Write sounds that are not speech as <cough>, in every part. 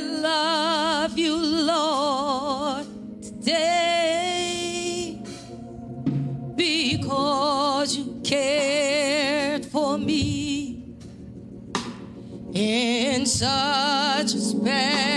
love you, Lord, today. Because you cared for me in such a special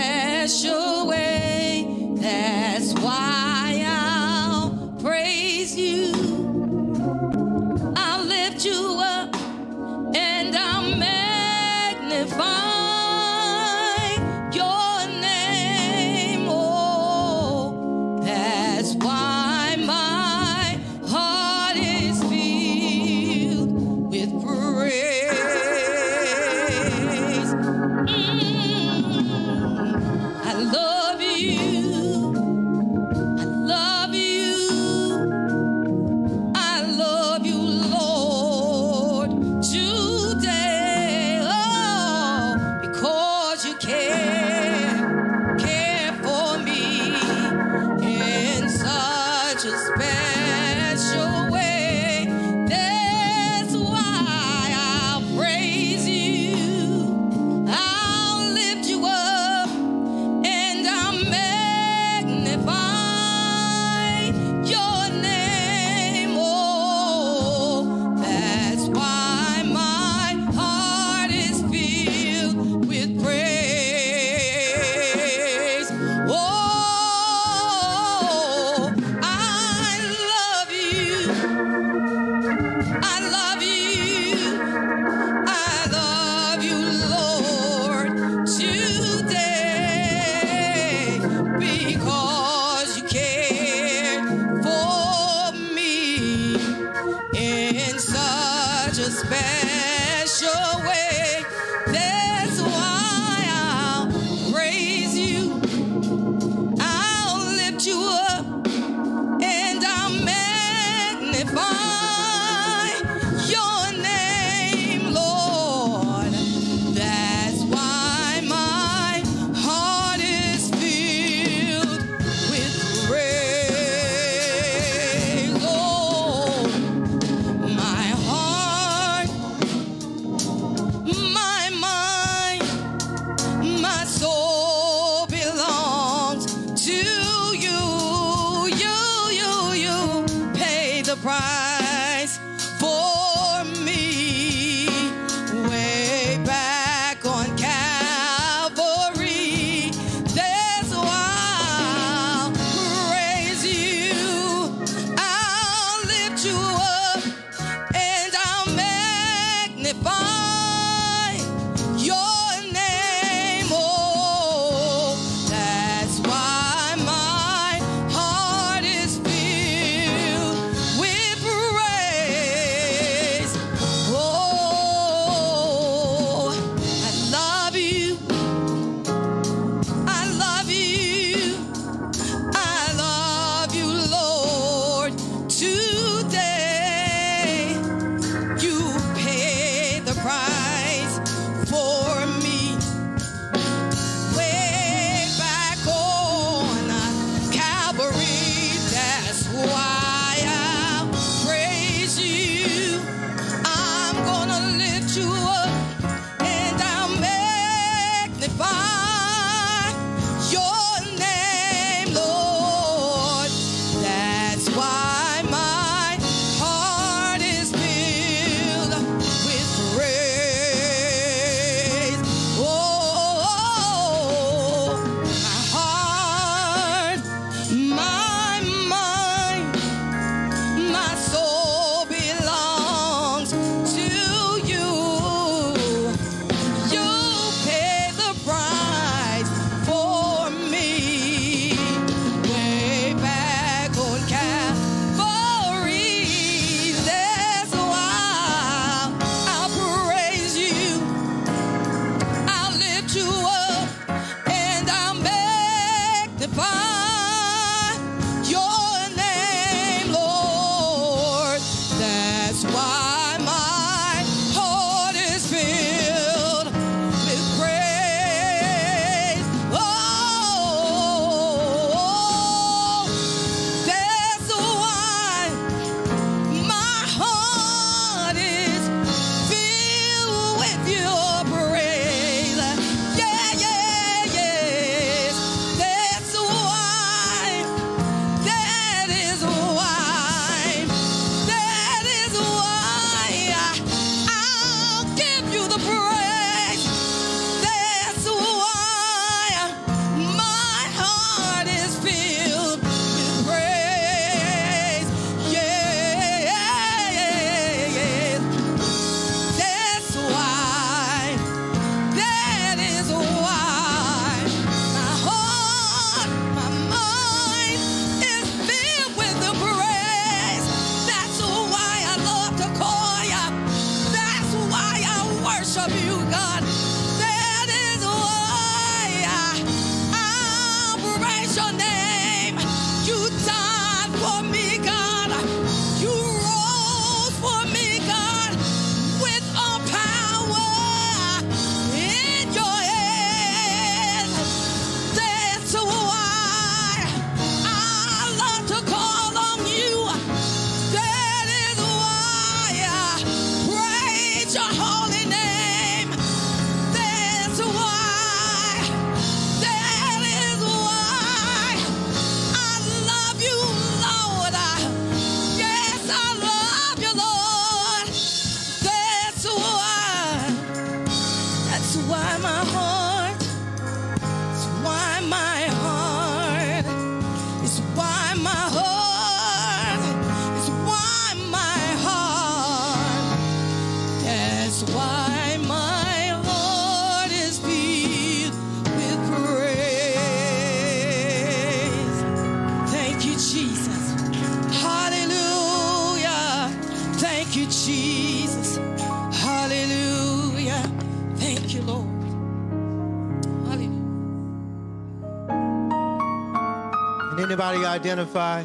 identify?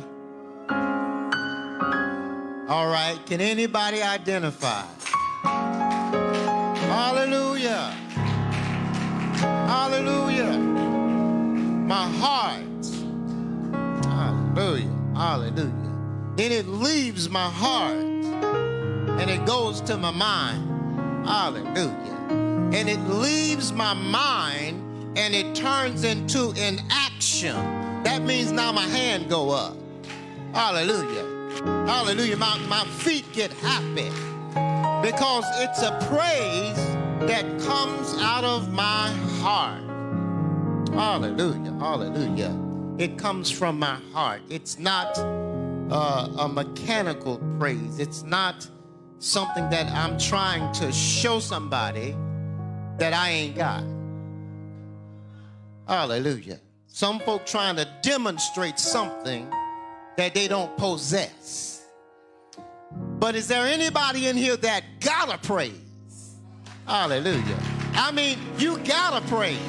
All right. Can anybody identify? Hallelujah. Hallelujah. My heart. Hallelujah. Hallelujah. Then it leaves my heart and it goes to my mind. Hallelujah. And it leaves my mind and it turns into an action. That means now my hand go up. Hallelujah. Hallelujah. My, my feet get happy because it's a praise that comes out of my heart. Hallelujah. Hallelujah. It comes from my heart. It's not uh, a mechanical praise. It's not something that I'm trying to show somebody that I ain't got. Hallelujah. Some folk trying to demonstrate something that they don't possess. But is there anybody in here that gotta praise? Hallelujah. I mean, you gotta praise.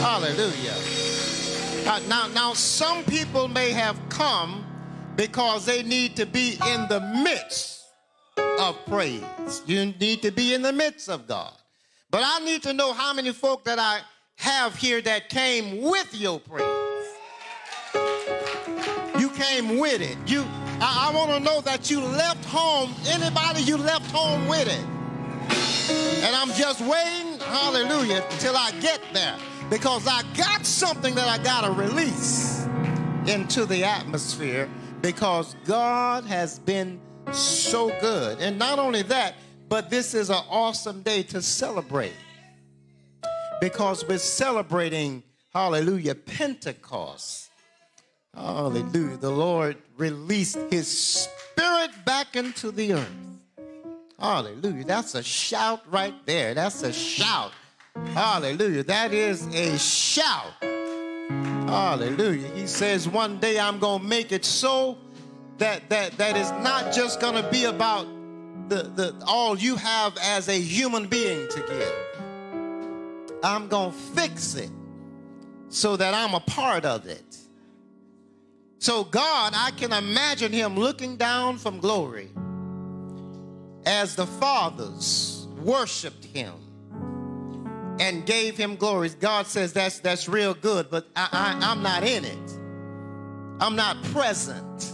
Hallelujah. Uh, now, now, some people may have come because they need to be in the midst of praise. You need to be in the midst of God. But I need to know how many folk that I have here that came with your praise. You came with it. You, I, I want to know that you left home. Anybody you left home with it. And I'm just waiting, hallelujah, till I get there. Because I got something that I got to release into the atmosphere because God has been so good. And not only that, but this is an awesome day to celebrate because we're celebrating, hallelujah, Pentecost. Hallelujah. The Lord released his spirit back into the earth. Hallelujah. That's a shout right there. That's a shout. Hallelujah. That is a shout. Hallelujah. He says, one day I'm going to make it so that, that, that is not just going to be about the, the, all you have as a human being to give. I'm going to fix it so that I'm a part of it. So, God, I can imagine him looking down from glory as the fathers worshiped him and gave him glory. God says that's that's real good, but I, I, I'm not in it. I'm not present.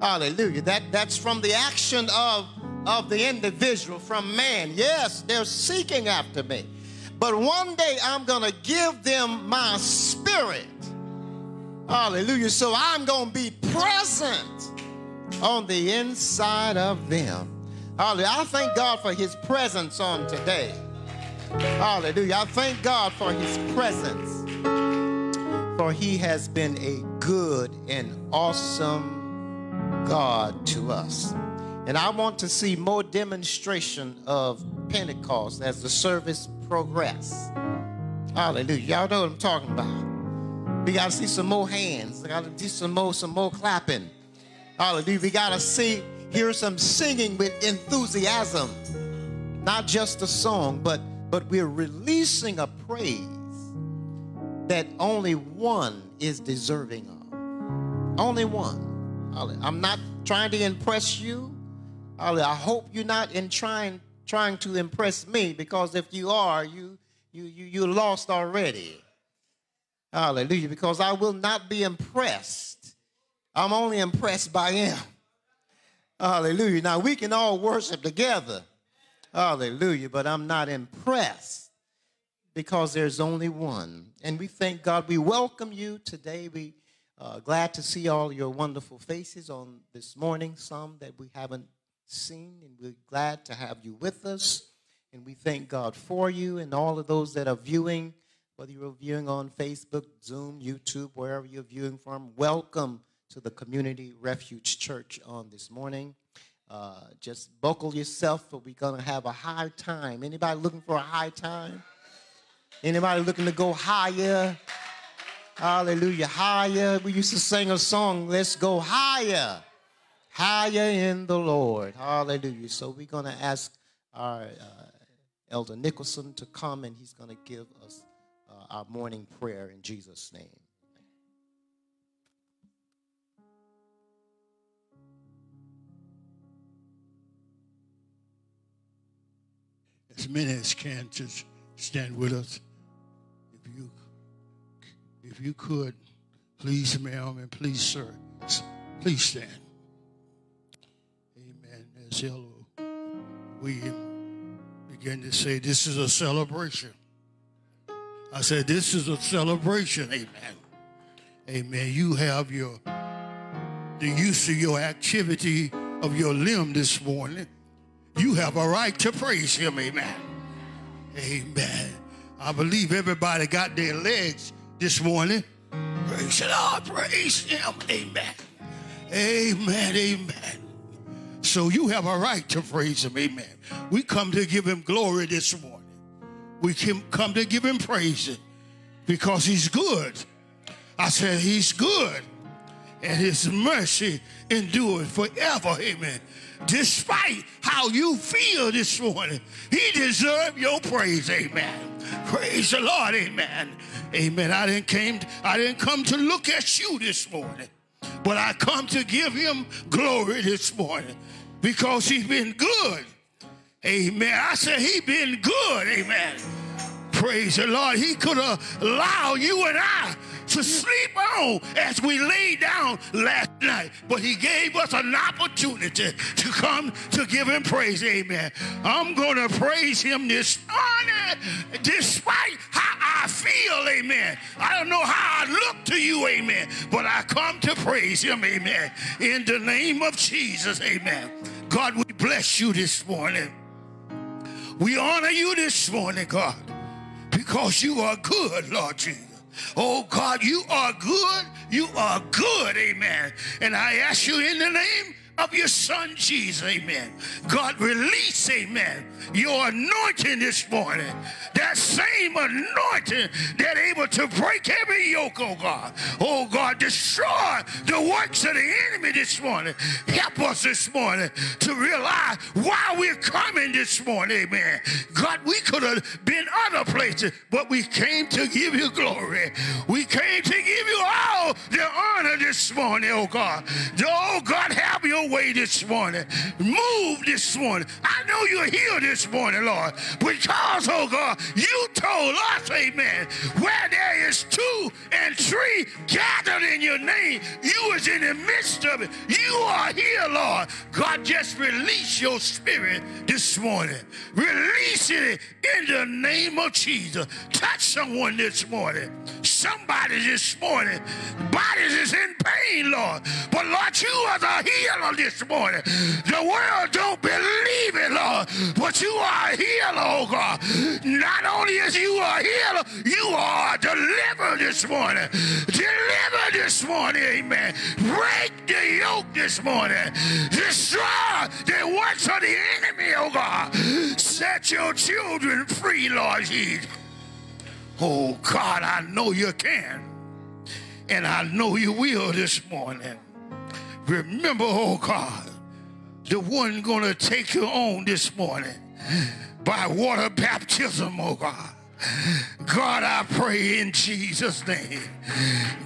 Hallelujah. That that's from the action of of the individual, from man. Yes, they're seeking after me. But one day I'm gonna give them my spirit. Hallelujah. So I'm gonna be present on the inside of them. Hallelujah. I thank God for his presence on today. Hallelujah. I thank God for his presence. For he has been a good and awesome God to us. And I want to see more demonstration of Pentecost as the service progress. Hallelujah. Y'all know what I'm talking about. We got to see some more hands. We got to see some more, some more clapping. Hallelujah. We got to see, hear some singing with enthusiasm. Not just a song, but but we're releasing a praise that only one is deserving of. Only one. Hallelujah. I'm not trying to impress you. Hallelujah. I hope you're not in trying trying to impress me because if you are, you you you you lost already. Hallelujah. Because I will not be impressed. I'm only impressed by him. Hallelujah. Now we can all worship together. Hallelujah. But I'm not impressed because there's only one. And we thank God. We welcome you today. We uh, glad to see all your wonderful faces on this morning. Some that we haven't seen, and we're glad to have you with us. And we thank God for you and all of those that are viewing, whether you're viewing on Facebook, Zoom, YouTube, wherever you're viewing from. Welcome to the Community Refuge Church on this morning. Uh, just buckle yourself, but we're going to have a high time. Anybody looking for a high time? Anybody looking to go higher? Hallelujah, higher. We used to sing a song, Let's Go Higher, higher in the Lord. Hallelujah. So we're going to ask our uh, Elder Nicholson to come and he's going to give us uh, our morning prayer in Jesus' name. as many as can just stand with us. If you if you could, please, ma'am, and please, sir, please stand. Hello, we begin to say this is a celebration. I said this is a celebration. Amen. Amen. You have your the use of your activity of your limb this morning you have a right to praise him. Amen. Amen. I believe everybody got their legs this morning. Praise the Lord. Praise him. Amen. Amen. Amen. So you have a right to praise him. Amen. We come to give him glory this morning. We come to give him praise because he's good. I said he's good and his mercy endures forever. Amen despite how you feel this morning. He deserves your praise. Amen. Praise the Lord. Amen. Amen. I didn't came I didn't come to look at you this morning, but I come to give him glory this morning because he's been good. Amen. I said he been good. Amen. Praise the Lord. He could allowed you and I to sleep on as we lay down last night. But he gave us an opportunity to come to give him praise. Amen. I'm going to praise him this morning despite how I feel. Amen. I don't know how I look to you. Amen. But I come to praise him. Amen. In the name of Jesus. Amen. God, we bless you this morning. We honor you this morning, God, because you are good, Lord Jesus. Oh God, you are good. You are good. Amen. And I ask you in the name of your son Jesus, amen. God, release, amen, your anointing this morning. That same anointing that able to break every yoke, oh God. Oh God, destroy the works of the enemy this morning. Help us this morning to realize why we're coming this morning, amen. God, we could have been other places, but we came to give you glory. We came to give you all the honor this morning, oh God. Oh God, have your way this morning. Move this morning. I know you're here this morning, Lord, because, oh God, you told us, amen, where there is two and three gathered in your name, you is in the midst of it. You are here, Lord. God, just release your spirit this morning. Release it in the name of Jesus. Touch someone this morning. Somebody this morning. Bodies is in pain, Lord. But Lord, you are the healer this morning. The world don't believe it, Lord. But you are a healer, oh God. Not only is you a healer, you are a deliverer this morning. Deliver this morning, amen. Break the yoke this morning. Destroy the works of the enemy, oh God. Set your children free, Lord Jesus. Oh God, I know you can. And I know you will this morning. Remember, oh God, the one gonna take you on this morning by water baptism, oh God. God, I pray in Jesus' name.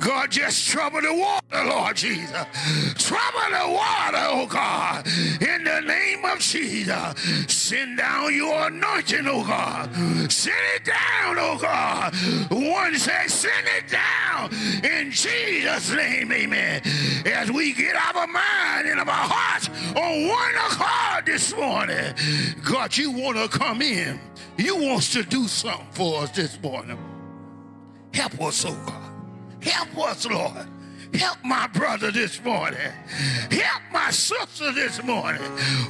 God, just trouble the water, Lord Jesus. Trouble the water, oh God. In the name of Jesus. Send down your anointing, oh God. Send it down, oh God. One says, send it down in Jesus' name, amen. As we get out of our mind and our hearts on one accord this morning. God, you want to come in you wants to do something for us this morning. Help us, oh God. Help us, Lord. Help my brother this morning. Help my sister this morning.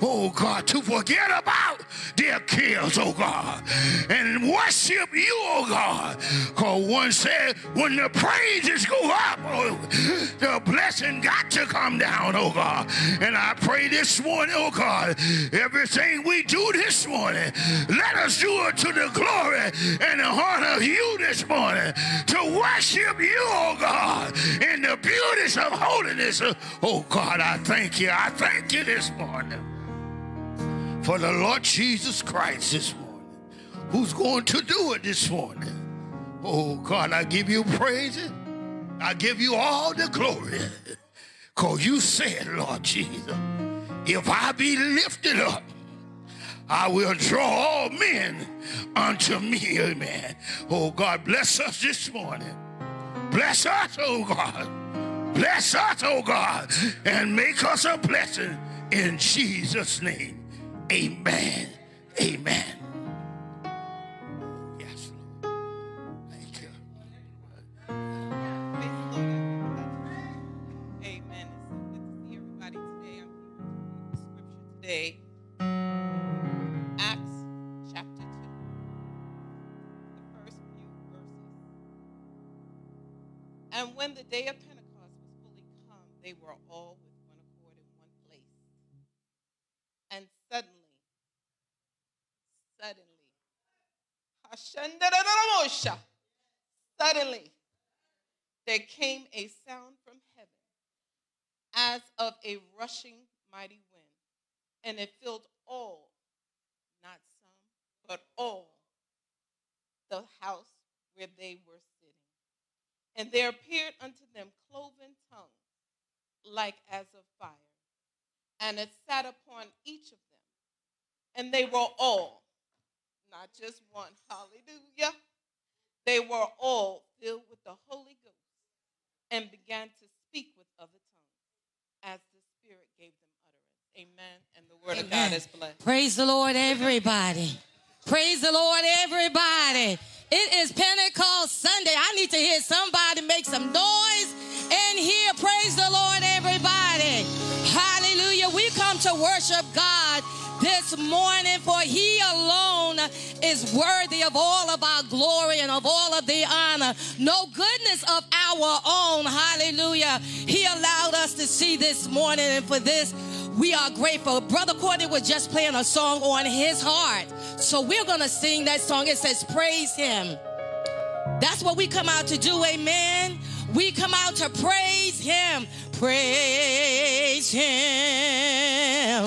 Oh God, to forget about their cares, oh God, and worship you, oh God. Because one said, when the praises go up, oh, the blessing got to come down, oh God. And I pray this morning, oh God, everything we do this morning, let us do it to the glory and the honor of you this morning, to worship you, oh God, in the beauties of holiness. Oh God, I thank you. I thank you this morning for the Lord Jesus Christ this morning, who's going to do it this morning. Oh God, I give you praise. I give you all the glory. Because you said, Lord Jesus, if I be lifted up, I will draw all men unto me. Amen. Oh God, bless us this morning. Bless us, oh God. Bless us, oh God, and make us a blessing in Jesus' name. Amen. Amen. When the day of Pentecost was fully come, they were all with one accord in one place. And suddenly, suddenly, suddenly, there came a sound from heaven as of a rushing mighty wind, and it filled all, not some, but all, the house where they were. And there appeared unto them cloven tongues, like as of fire, and it sat upon each of them. And they were all, not just one, <laughs> hallelujah, they were all filled with the Holy Ghost and began to speak with other tongues as the Spirit gave them utterance. Amen. And the word of God Amen. is blessed. Praise the Lord, everybody. Praise the Lord, everybody. It is Pentecost Sunday. I need to hear somebody make some noise in here. Praise the Lord, everybody. Hallelujah. We come to worship God this morning, for He alone is worthy of all of our glory and of all of the honor. No goodness of our own. Hallelujah. He allowed us to see this morning, and for this, we are grateful. Brother Courtney was just playing a song on his heart. So we're going to sing that song. It says, Praise Him. That's what we come out to do, amen. We come out to praise Him. Praise Him.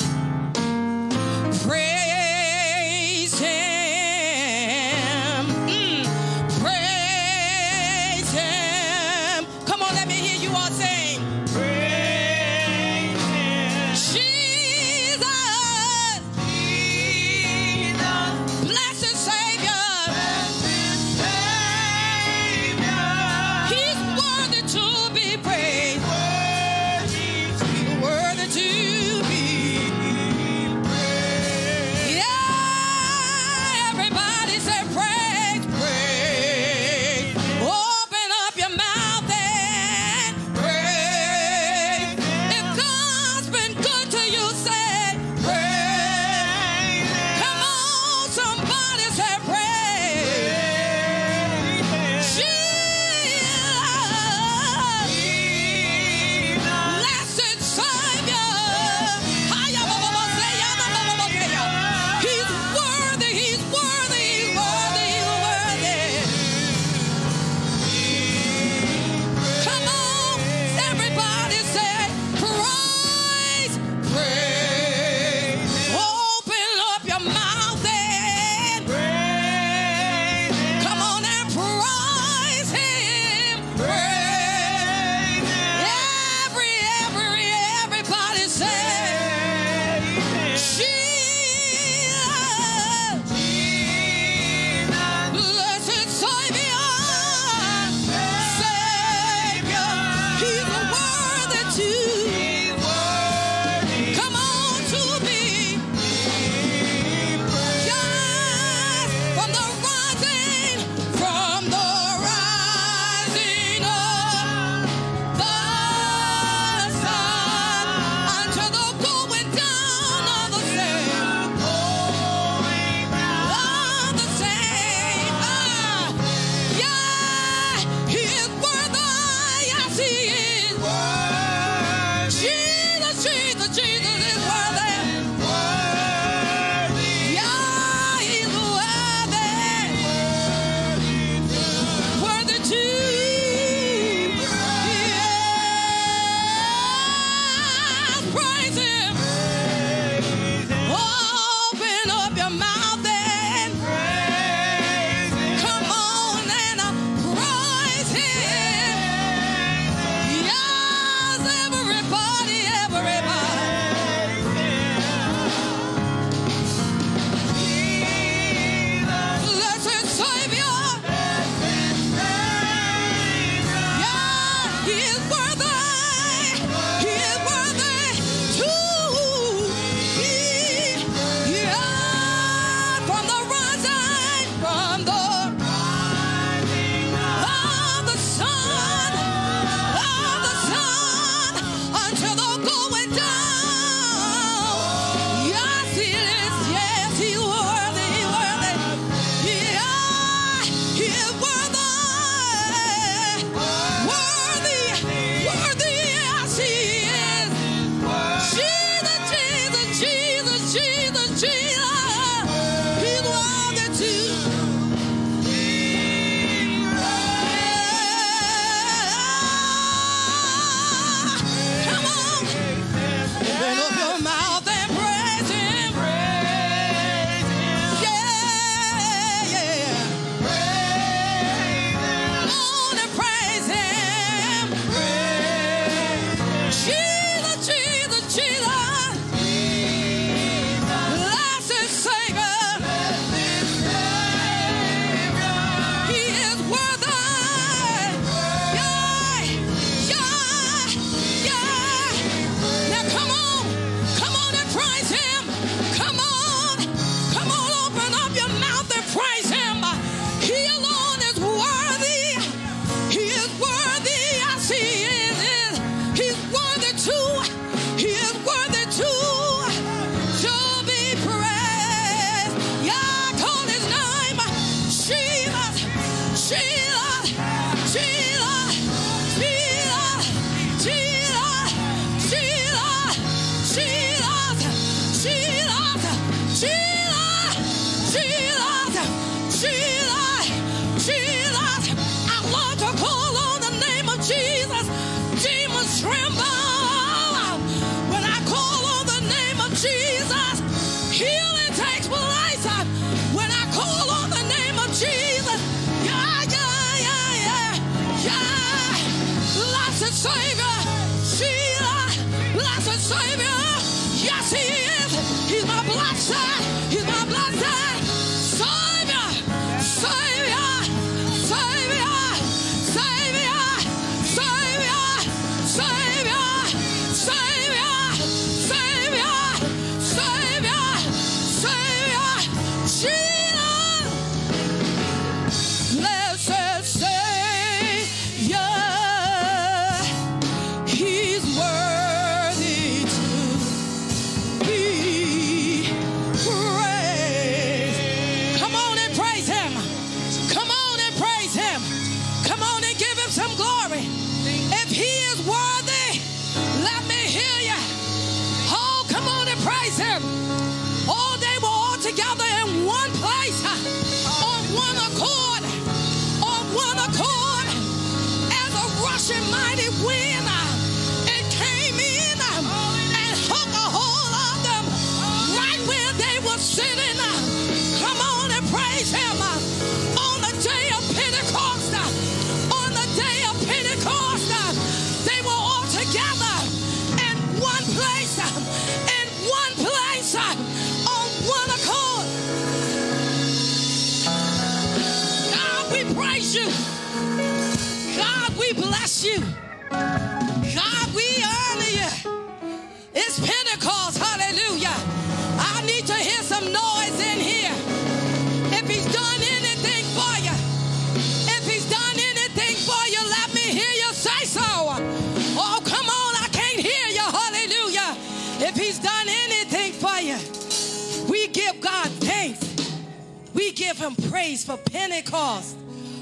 Praise for Pentecost.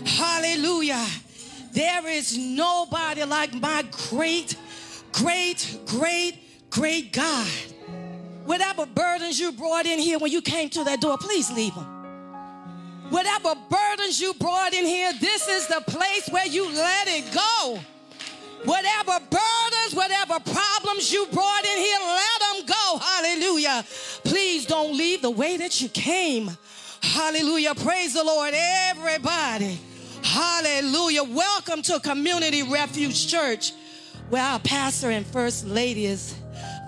Hallelujah. There is nobody like my great, great, great, great God. Whatever burdens you brought in here when you came to that door, please leave them. Whatever burdens you brought in here, this is the place where you let it go. Whatever burdens, whatever problems you brought in here, let them go. Hallelujah. Please don't leave the way that you came. Hallelujah. Praise the Lord, everybody. Hallelujah. Welcome to Community Refuge Church, where our pastor and first lady is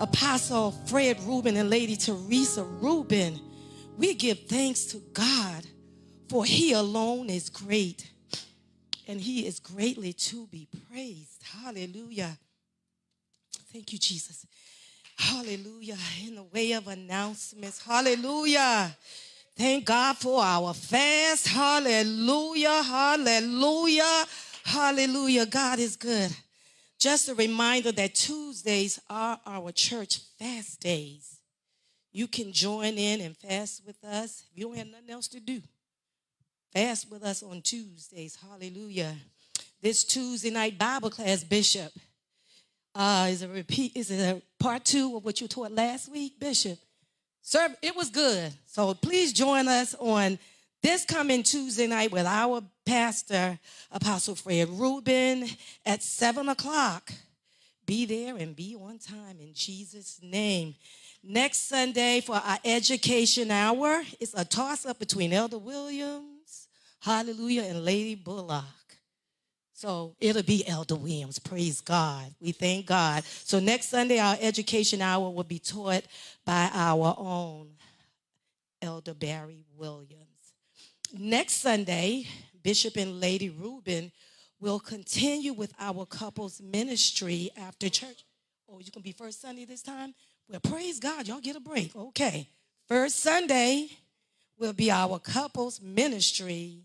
Apostle Fred Rubin and Lady Teresa Rubin. We give thanks to God, for He alone is great, and He is greatly to be praised. Hallelujah. Thank you, Jesus. Hallelujah. In the way of announcements, hallelujah. Thank God for our fast. Hallelujah. Hallelujah. Hallelujah. God is good. Just a reminder that Tuesdays are our church fast days. You can join in and fast with us. If you don't have nothing else to do, fast with us on Tuesdays. Hallelujah. This Tuesday night Bible class, Bishop, uh, is a repeat, is a part two of what you taught last week, Bishop? Sir, it was good. So please join us on this coming Tuesday night with our pastor, Apostle Fred Rubin, at 7 o'clock. Be there and be on time in Jesus' name. Next Sunday for our education hour, it's a toss up between Elder Williams, hallelujah, and Lady Bullock. So it'll be Elder Williams. Praise God. We thank God. So next Sunday, our education hour will be taught by our own Elder Barry Williams. Next Sunday, Bishop and Lady Rubin will continue with our couples ministry after church. Oh, you can be first Sunday this time? Well, praise God. Y'all get a break. Okay. First Sunday will be our couples ministry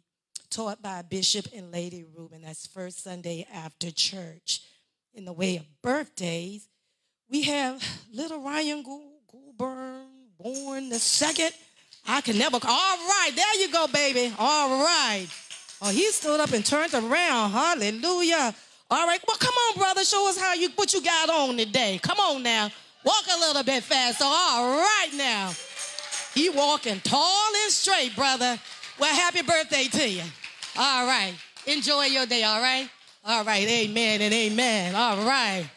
taught by Bishop and Lady Rubin. That's first Sunday after church. In the way of birthdays, we have little Ryan Goulburn, born the second. I can never. All right, there you go, baby. All right. Oh, he stood up and turned around. Hallelujah. All right. Well, come on, brother. Show us how you what you got on today. Come on now. Walk a little bit faster. All right now. He walking tall and straight, brother. Well, happy birthday to you. All right. Enjoy your day, all right? All right, amen and amen. All right.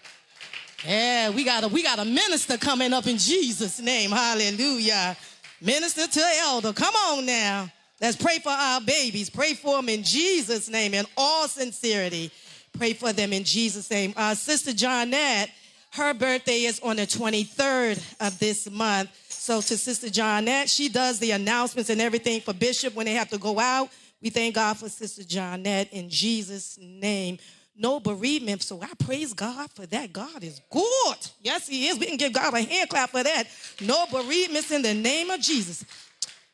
Yeah, we got a we got a minister coming up in Jesus' name. Hallelujah. Minister to elder. Come on now. Let's pray for our babies. Pray for them in Jesus' name in all sincerity. Pray for them in Jesus' name. Uh, Sister Johnette, her birthday is on the 23rd of this month. So to Sister Johnette, she does the announcements and everything for Bishop when they have to go out. We thank God for Sister Johnette in Jesus' name. No bereavement, so I praise God for that. God is good. Yes, He is. We can give God a hand clap for that. No bereavements in the name of Jesus.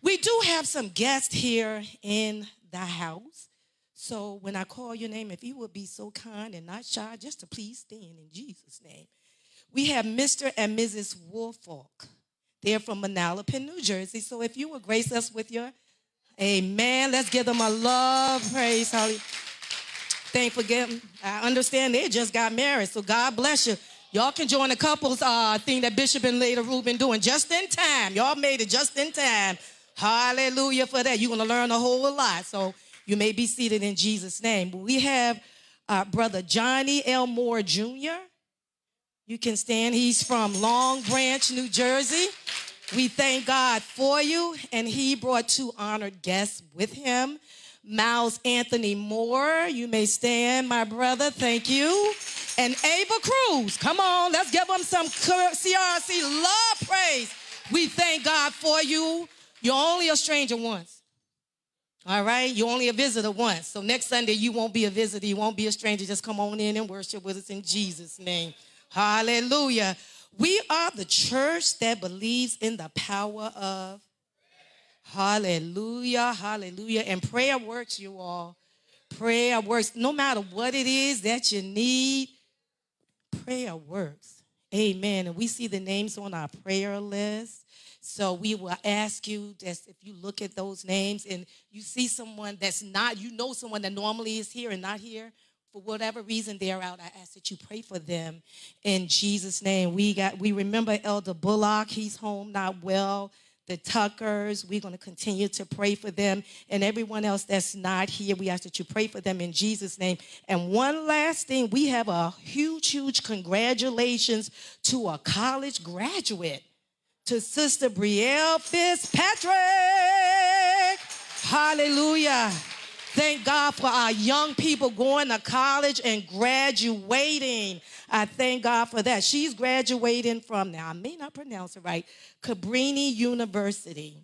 We do have some guests here in the house. So when I call your name, if you would be so kind and not shy, just to please stand in Jesus' name. We have Mr. and Mrs. Woolfolk. They're from Manalapan, New Jersey. So if you would grace us with your Amen. Let's give them a love. Praise. Hallelujah. Thank for getting. I understand they just got married, so God bless you. Y'all can join the couples uh, thing that Bishop and Lady Rubin doing just in time. Y'all made it just in time. Hallelujah for that. You're going to learn a whole lot. So you may be seated in Jesus' name. We have uh, Brother Johnny L. Moore Jr. You can stand. He's from Long Branch, New Jersey. We thank God for you, and he brought two honored guests with him. Miles Anthony Moore, you may stand, my brother, thank you. And Ava Cruz, come on, let's give them some CRC love praise. We thank God for you. You're only a stranger once. All right? You're only a visitor once. So next Sunday, you won't be a visitor. You won't be a stranger. Just come on in and worship with us in Jesus' name. Hallelujah. We are the church that believes in the power of hallelujah, hallelujah. And prayer works, you all. Prayer works. No matter what it is that you need, prayer works. Amen. And we see the names on our prayer list. So we will ask you just if you look at those names and you see someone that's not, you know someone that normally is here and not here, for whatever reason they're out, I ask that you pray for them in Jesus' name. We got we remember Elder Bullock, he's home not well. The Tuckers, we're going to continue to pray for them. And everyone else that's not here, we ask that you pray for them in Jesus' name. And one last thing, we have a huge, huge congratulations to a college graduate, to Sister Brielle Fitzpatrick. Hallelujah. Thank God for our young people going to college and graduating. I thank God for that. She's graduating from, now I may not pronounce it right, Cabrini University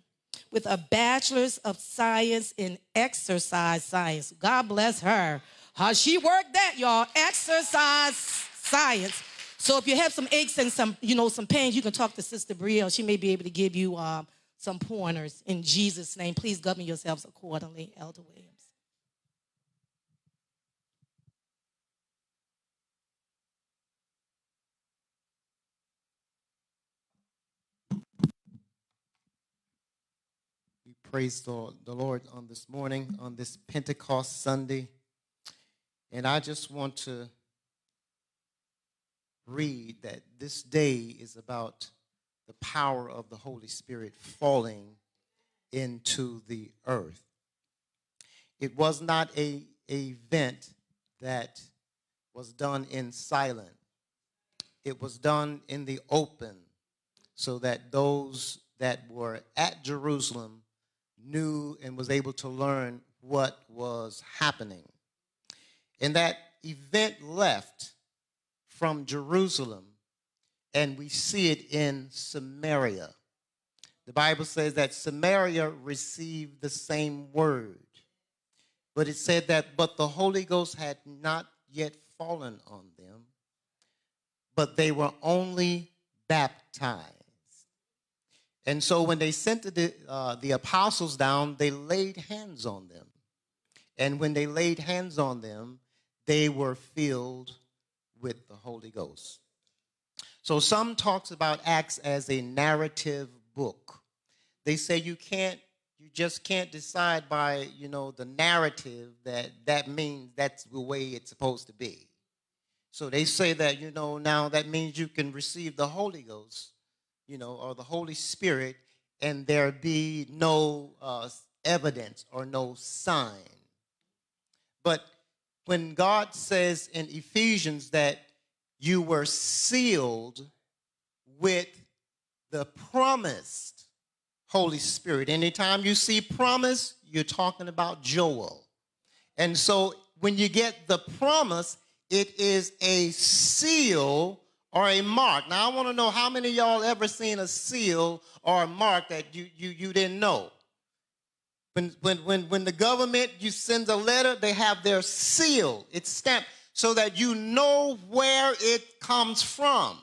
with a bachelor's of science in exercise science. God bless her. How she worked that, y'all. Exercise science. So if you have some aches and some, you know, some pains, you can talk to Sister Brielle. She may be able to give you uh, some pointers in Jesus' name. Please govern yourselves accordingly, Elder Williams. Praise the, the Lord on this morning, on this Pentecost Sunday. And I just want to read that this day is about the power of the Holy Spirit falling into the earth. It was not a, a event that was done in silence. It was done in the open so that those that were at Jerusalem knew and was able to learn what was happening. And that event left from Jerusalem, and we see it in Samaria. The Bible says that Samaria received the same word, but it said that, but the Holy Ghost had not yet fallen on them, but they were only baptized. And so when they sent the, uh, the apostles down, they laid hands on them. And when they laid hands on them, they were filled with the Holy Ghost. So some talks about Acts as a narrative book. They say you can't you just can't decide by, you know, the narrative that that means that's the way it's supposed to be. So they say that, you know, now that means you can receive the Holy Ghost, you know, or the Holy Spirit, and there be no uh, evidence or no sign. But when God says in Ephesians that you were sealed with the promised Holy Spirit, anytime you see promise, you're talking about Joel. And so when you get the promise, it is a seal or a mark. Now I want to know how many y'all ever seen a seal or a mark that you you you didn't know. When when when when the government you send a letter, they have their seal. It's stamped so that you know where it comes from.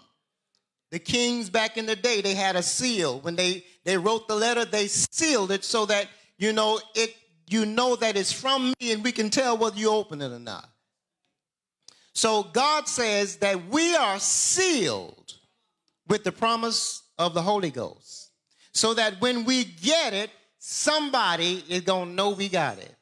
The kings back in the day, they had a seal. When they they wrote the letter, they sealed it so that you know it you know that it's from me and we can tell whether you open it or not. So God says that we are sealed with the promise of the Holy Ghost. So that when we get it, somebody is going to know we got it.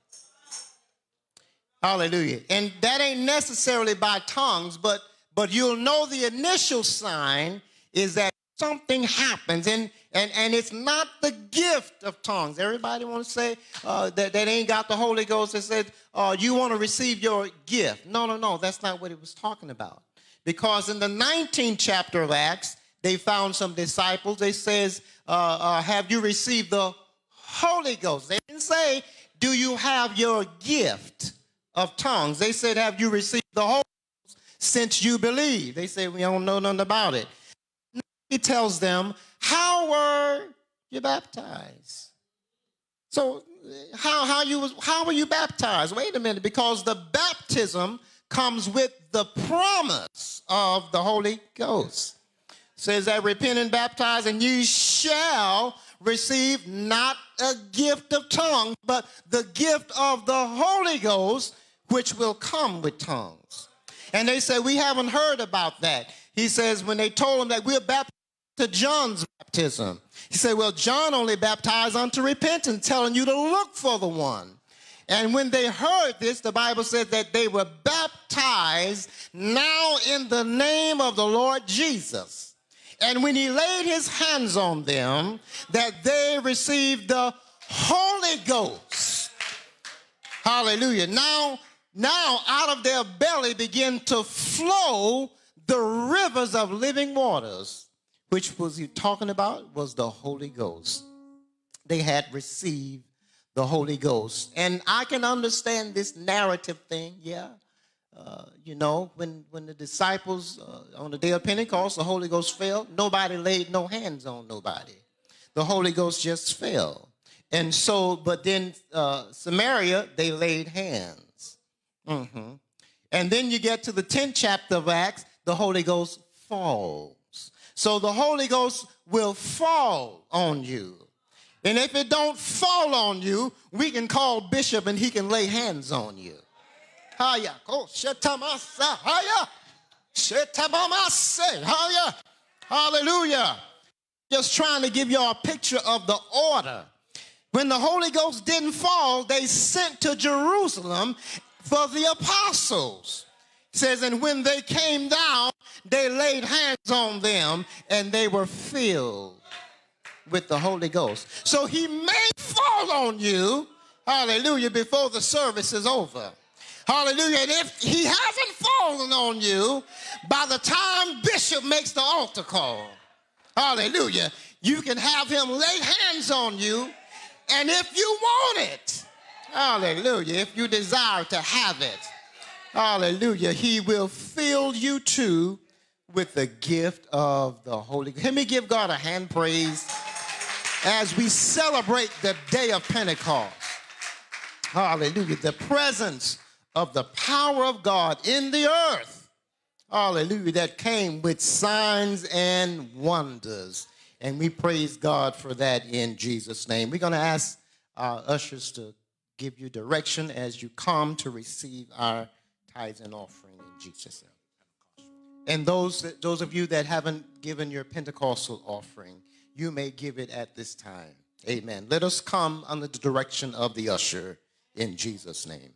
Hallelujah. And that ain't necessarily by tongues, but but you'll know the initial sign is that something happens and and and it's not the gift of tongues. Everybody want to say uh, that, that ain't got the holy ghost that said uh, you want to receive your gift. No no no that's not what it was talking about. Because in the 19th chapter of acts they found some disciples. They says uh, uh have you received the holy ghost? They didn't say do you have your gift of tongues? They said have you received the holy ghost since you believe they say we don't know nothing about it he tells them, How were you baptized? So how, how you was how were you baptized? Wait a minute, because the baptism comes with the promise of the Holy Ghost. It says that repent and baptize, and you shall receive not a gift of tongues, but the gift of the Holy Ghost, which will come with tongues. And they say, We haven't heard about that. He says, when they told him that we're baptized to John's baptism. He said, Well, John only baptized unto repentance, telling you to look for the one. And when they heard this, the Bible says that they were baptized now in the name of the Lord Jesus. And when he laid his hands on them, that they received the Holy Ghost. Hallelujah. Now, now out of their belly begin to flow the rivers of living waters which was he talking about was the Holy Ghost. They had received the Holy Ghost. And I can understand this narrative thing, yeah. Uh, you know, when, when the disciples uh, on the day of Pentecost, the Holy Ghost fell, nobody laid no hands on nobody. The Holy Ghost just fell. And so, but then uh, Samaria, they laid hands. Mm-hmm. And then you get to the 10th chapter of Acts, the Holy Ghost falls. So the Holy Ghost will fall on you. And if it don't fall on you, we can call Bishop and he can lay hands on you. Oh. Hallelujah. Just trying to give y'all a picture of the order. When the Holy Ghost didn't fall, they sent to Jerusalem for the apostles says, and when they came down, they laid hands on them and they were filled with the Holy Ghost. So he may fall on you, hallelujah, before the service is over. Hallelujah. And if he hasn't fallen on you by the time Bishop makes the altar call, hallelujah, you can have him lay hands on you. And if you want it, hallelujah, if you desire to have it, Hallelujah. He will fill you too with the gift of the Holy Ghost. Let me give God a hand praise as we celebrate the day of Pentecost. Hallelujah. The presence of the power of God in the earth. Hallelujah. That came with signs and wonders. And we praise God for that in Jesus' name. We're going to ask our ushers to give you direction as you come to receive our tithes and offering in Jesus' name. And those, those of you that haven't given your Pentecostal offering, you may give it at this time. Amen. Let us come under the direction of the usher in Jesus' name.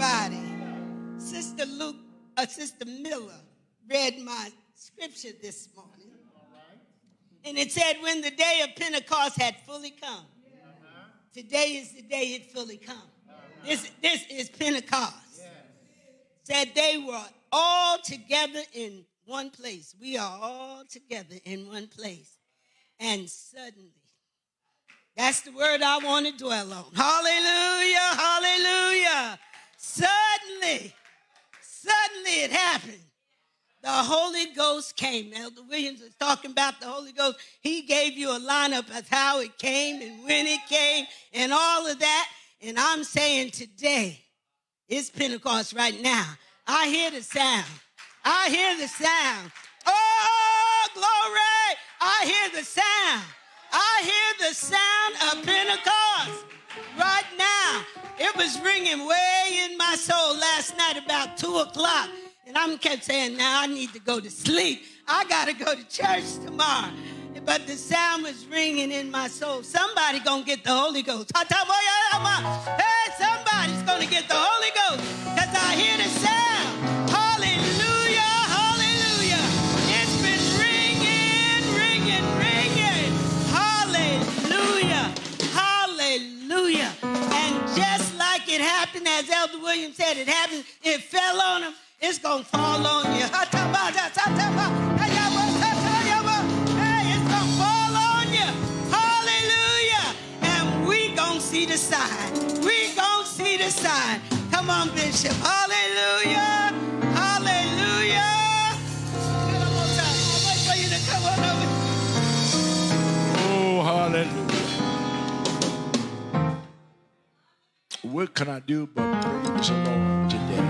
Uh, scripture this morning. And it said, when the day of Pentecost had fully come. Today is the day it fully come. This, this is Pentecost. Said they were all together in one place. We are all together in one place. And suddenly, that's the word I want to dwell on. Hallelujah, hallelujah. Suddenly, suddenly it happened the Holy Ghost came. Elder Williams was talking about the Holy Ghost. He gave you a lineup of how it came and when it came and all of that. And I'm saying today, it's Pentecost right now. I hear the sound. I hear the sound. Oh, glory. I hear the sound. I hear the sound of Pentecost right now. It was ringing way in my soul last night about two o'clock. And I'm kept saying, now I need to go to sleep. I got to go to church tomorrow. But the sound was ringing in my soul. Somebody gonna get the Holy Ghost. Hey, somebody's gonna get the Holy Ghost. Because I hear the sound. Happened, as Elder Williams said, it happened, it fell on him it's going to fall on you. Hey, it's going to fall on you. Hallelujah. And we going to see the sign. We going to see the sign. Come on, Bishop. Hallelujah. Hallelujah. What can I do but praise the Lord today?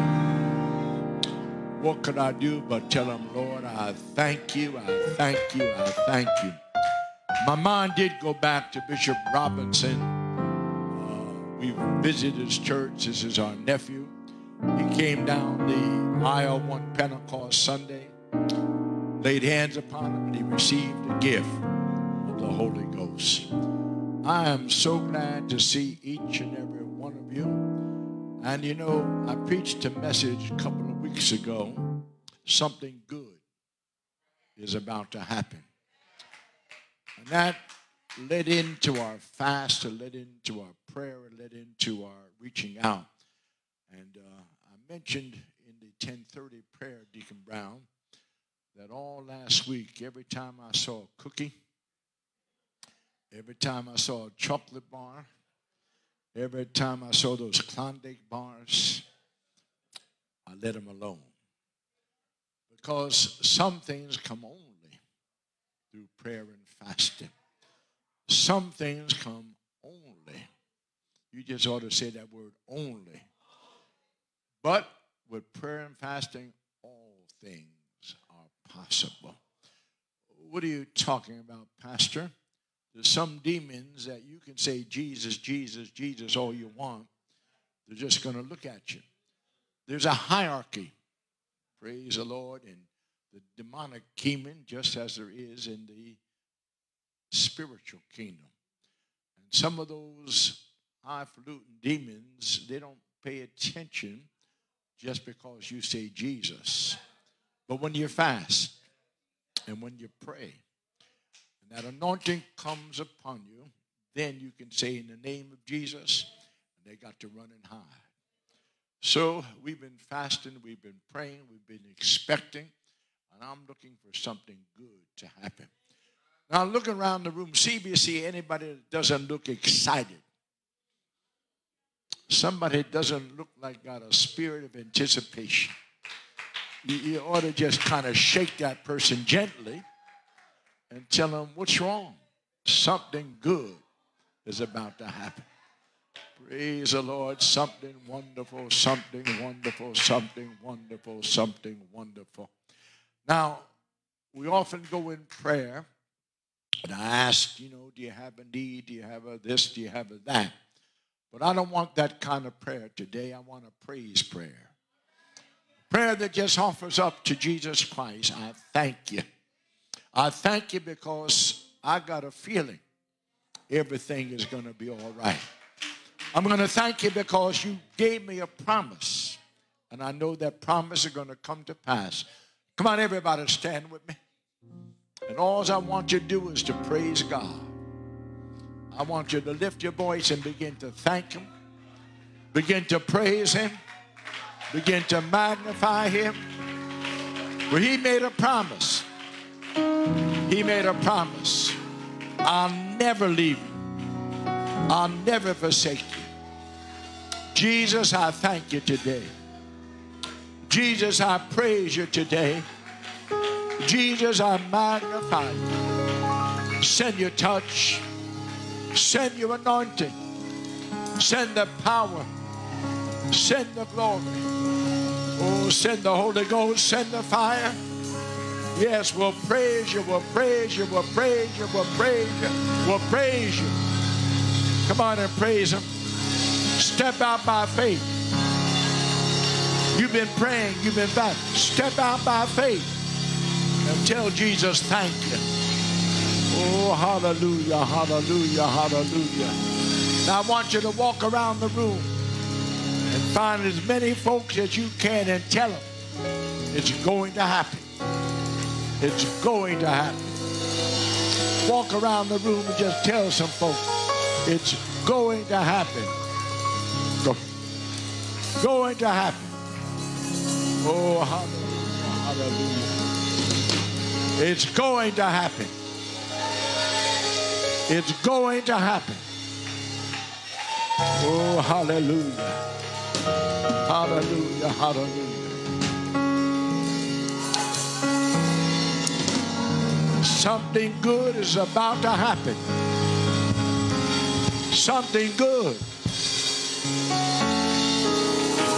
What could I do but tell him, Lord, I thank you, I thank you, I thank you. My mind did go back to Bishop Robinson. Uh, we visited his church. This is our nephew. He came down the aisle one Pentecost Sunday, laid hands upon him, and he received a gift of the Holy Ghost. I am so glad to see each and every one of you. And you know, I preached a message a couple of weeks ago, something good is about to happen. And that led into our fast, led into our prayer, led into our reaching out. And uh, I mentioned in the 1030 prayer, Deacon Brown, that all last week, every time I saw a cookie, every time I saw a chocolate bar, every time I saw those Klondike bars, I let them alone. Because some things come only through prayer and fasting. Some things come only. You just ought to say that word only. But with prayer and fasting, all things are possible. What are you talking about, Pastor? There's some demons that you can say Jesus, Jesus, Jesus all you want. They're just going to look at you. There's a hierarchy, praise the Lord, And the demonic kingdom, just as there is in the spiritual kingdom. And some of those highfalutin demons, they don't pay attention just because you say Jesus. But when you fast and when you pray, and that anointing comes upon you, then you can say in the name of Jesus, and they got to run and hide. So we've been fasting, we've been praying, we've been expecting, and I'm looking for something good to happen. Now, look around the room. See anybody that doesn't look excited. Somebody doesn't look like got a spirit of anticipation. You, you ought to just kind of shake that person gently and tell them what's wrong. Something good is about to happen. Praise the Lord. Something wonderful, something wonderful, something wonderful, something wonderful. Now, we often go in prayer and I ask, you know, do you have a need? Do you have a this? Do you have a that? But I don't want that kind of prayer today. I want a praise prayer. Prayer that just offers up to Jesus Christ. I thank you. I thank you because I got a feeling everything is going to be all right. I'm going to thank you because you gave me a promise. And I know that promise is going to come to pass. Come on, everybody, stand with me. And all I want you to do is to praise God. I want you to lift your voice and begin to thank Him, begin to praise Him, begin to magnify Him. For He made a promise. He made a promise. I'll never leave you, I'll never forsake you. Jesus, I thank you today. Jesus, I praise you today. Jesus, I magnify you. Send your touch. Send your anointing. Send the power. Send the glory. Oh, send the Holy Ghost, send the fire. Yes, we'll praise you, we'll praise you, we'll praise you, we'll praise you, we'll praise you. Come on and praise him. Step out by faith. You've been praying, you've been back. Step out by faith and tell Jesus thank you. Oh, hallelujah, hallelujah, hallelujah. Now I want you to walk around the room and find as many folks as you can and tell them it's going to happen. It's going to happen. Walk around the room and just tell some folks it's going to happen. Go. Going to happen. Oh, hallelujah, hallelujah. It's going to happen. It's going to happen. Oh, hallelujah. Hallelujah, hallelujah. Something good is about to happen. Something good.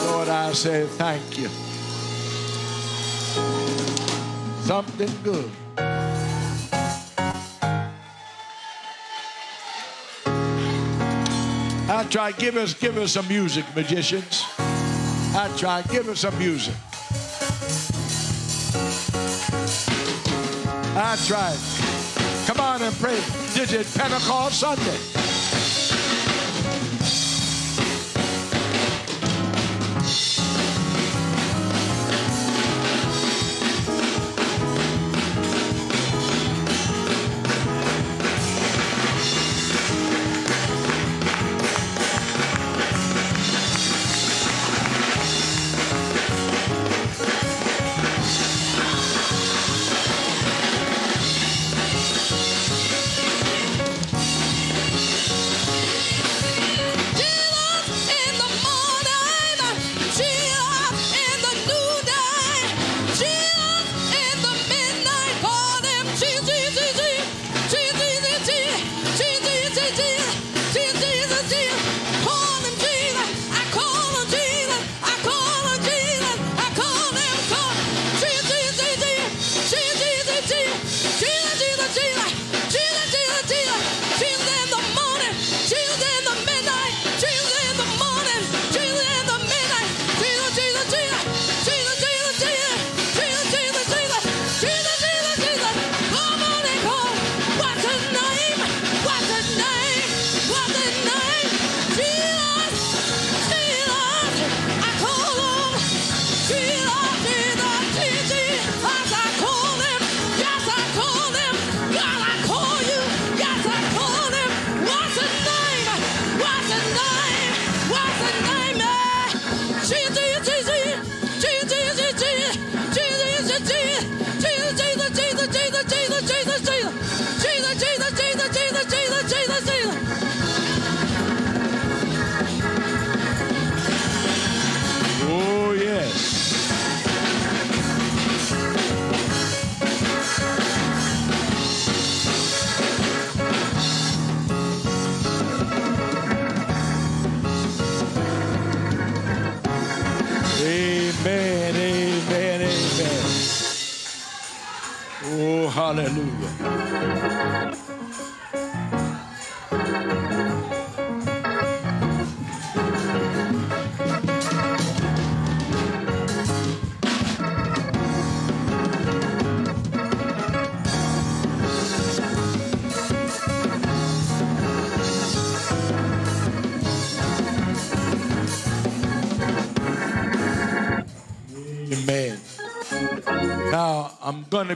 Lord, I say thank you. Something good. I try, give us, give us some music, magicians. I try, give us some music. I tried. Come on and pray. This is Pentecost Sunday.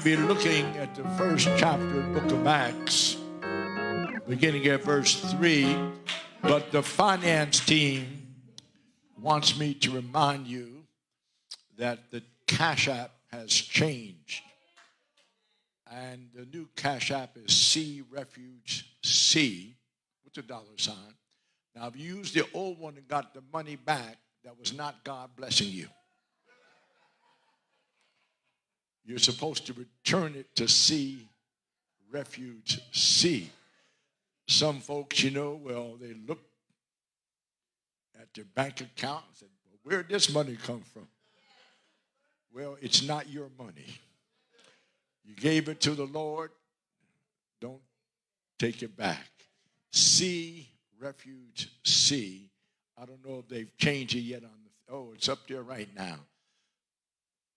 To be looking at the first chapter of the book of Acts, beginning at verse 3. But the finance team wants me to remind you that the Cash App has changed. And the new Cash App is C Refuge C with the dollar sign. Now, if you used the old one and got the money back, that was not God blessing you. You're supposed to return it to C, refuge C. Some folks, you know, well, they look at their bank account and said, well, where'd this money come from? Well, it's not your money. You gave it to the Lord. Don't take it back. C Refuge C. I don't know if they've changed it yet on the oh, it's up there right now.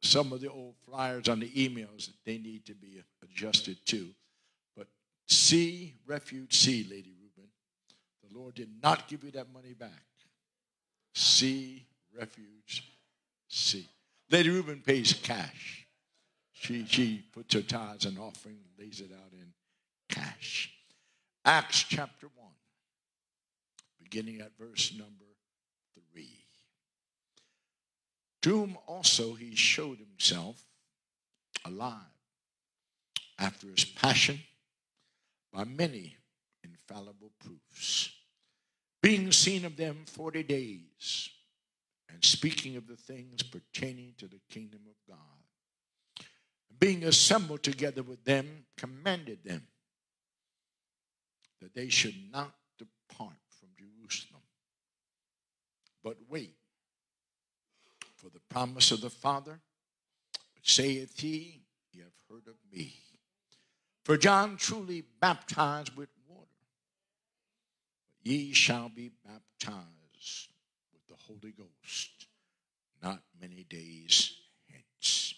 Some of the old flyers on the emails they need to be adjusted too. But C Refuge C, Lady Rubin. The Lord did not give you that money back. C Refuge C. Lady Rubin pays cash. She, she puts her tithes and offering, lays it out in cash. Acts chapter 1, beginning at verse number 3. To whom also he showed himself alive after his passion by many infallible proofs, being seen of them forty days and speaking of the things pertaining to the kingdom of God. Being assembled together with them, commanded them that they should not depart from Jerusalem, but wait for the promise of the Father, saith he, Ye have heard of me. For John truly baptized with water, but ye shall be baptized with the Holy Ghost not many days hence.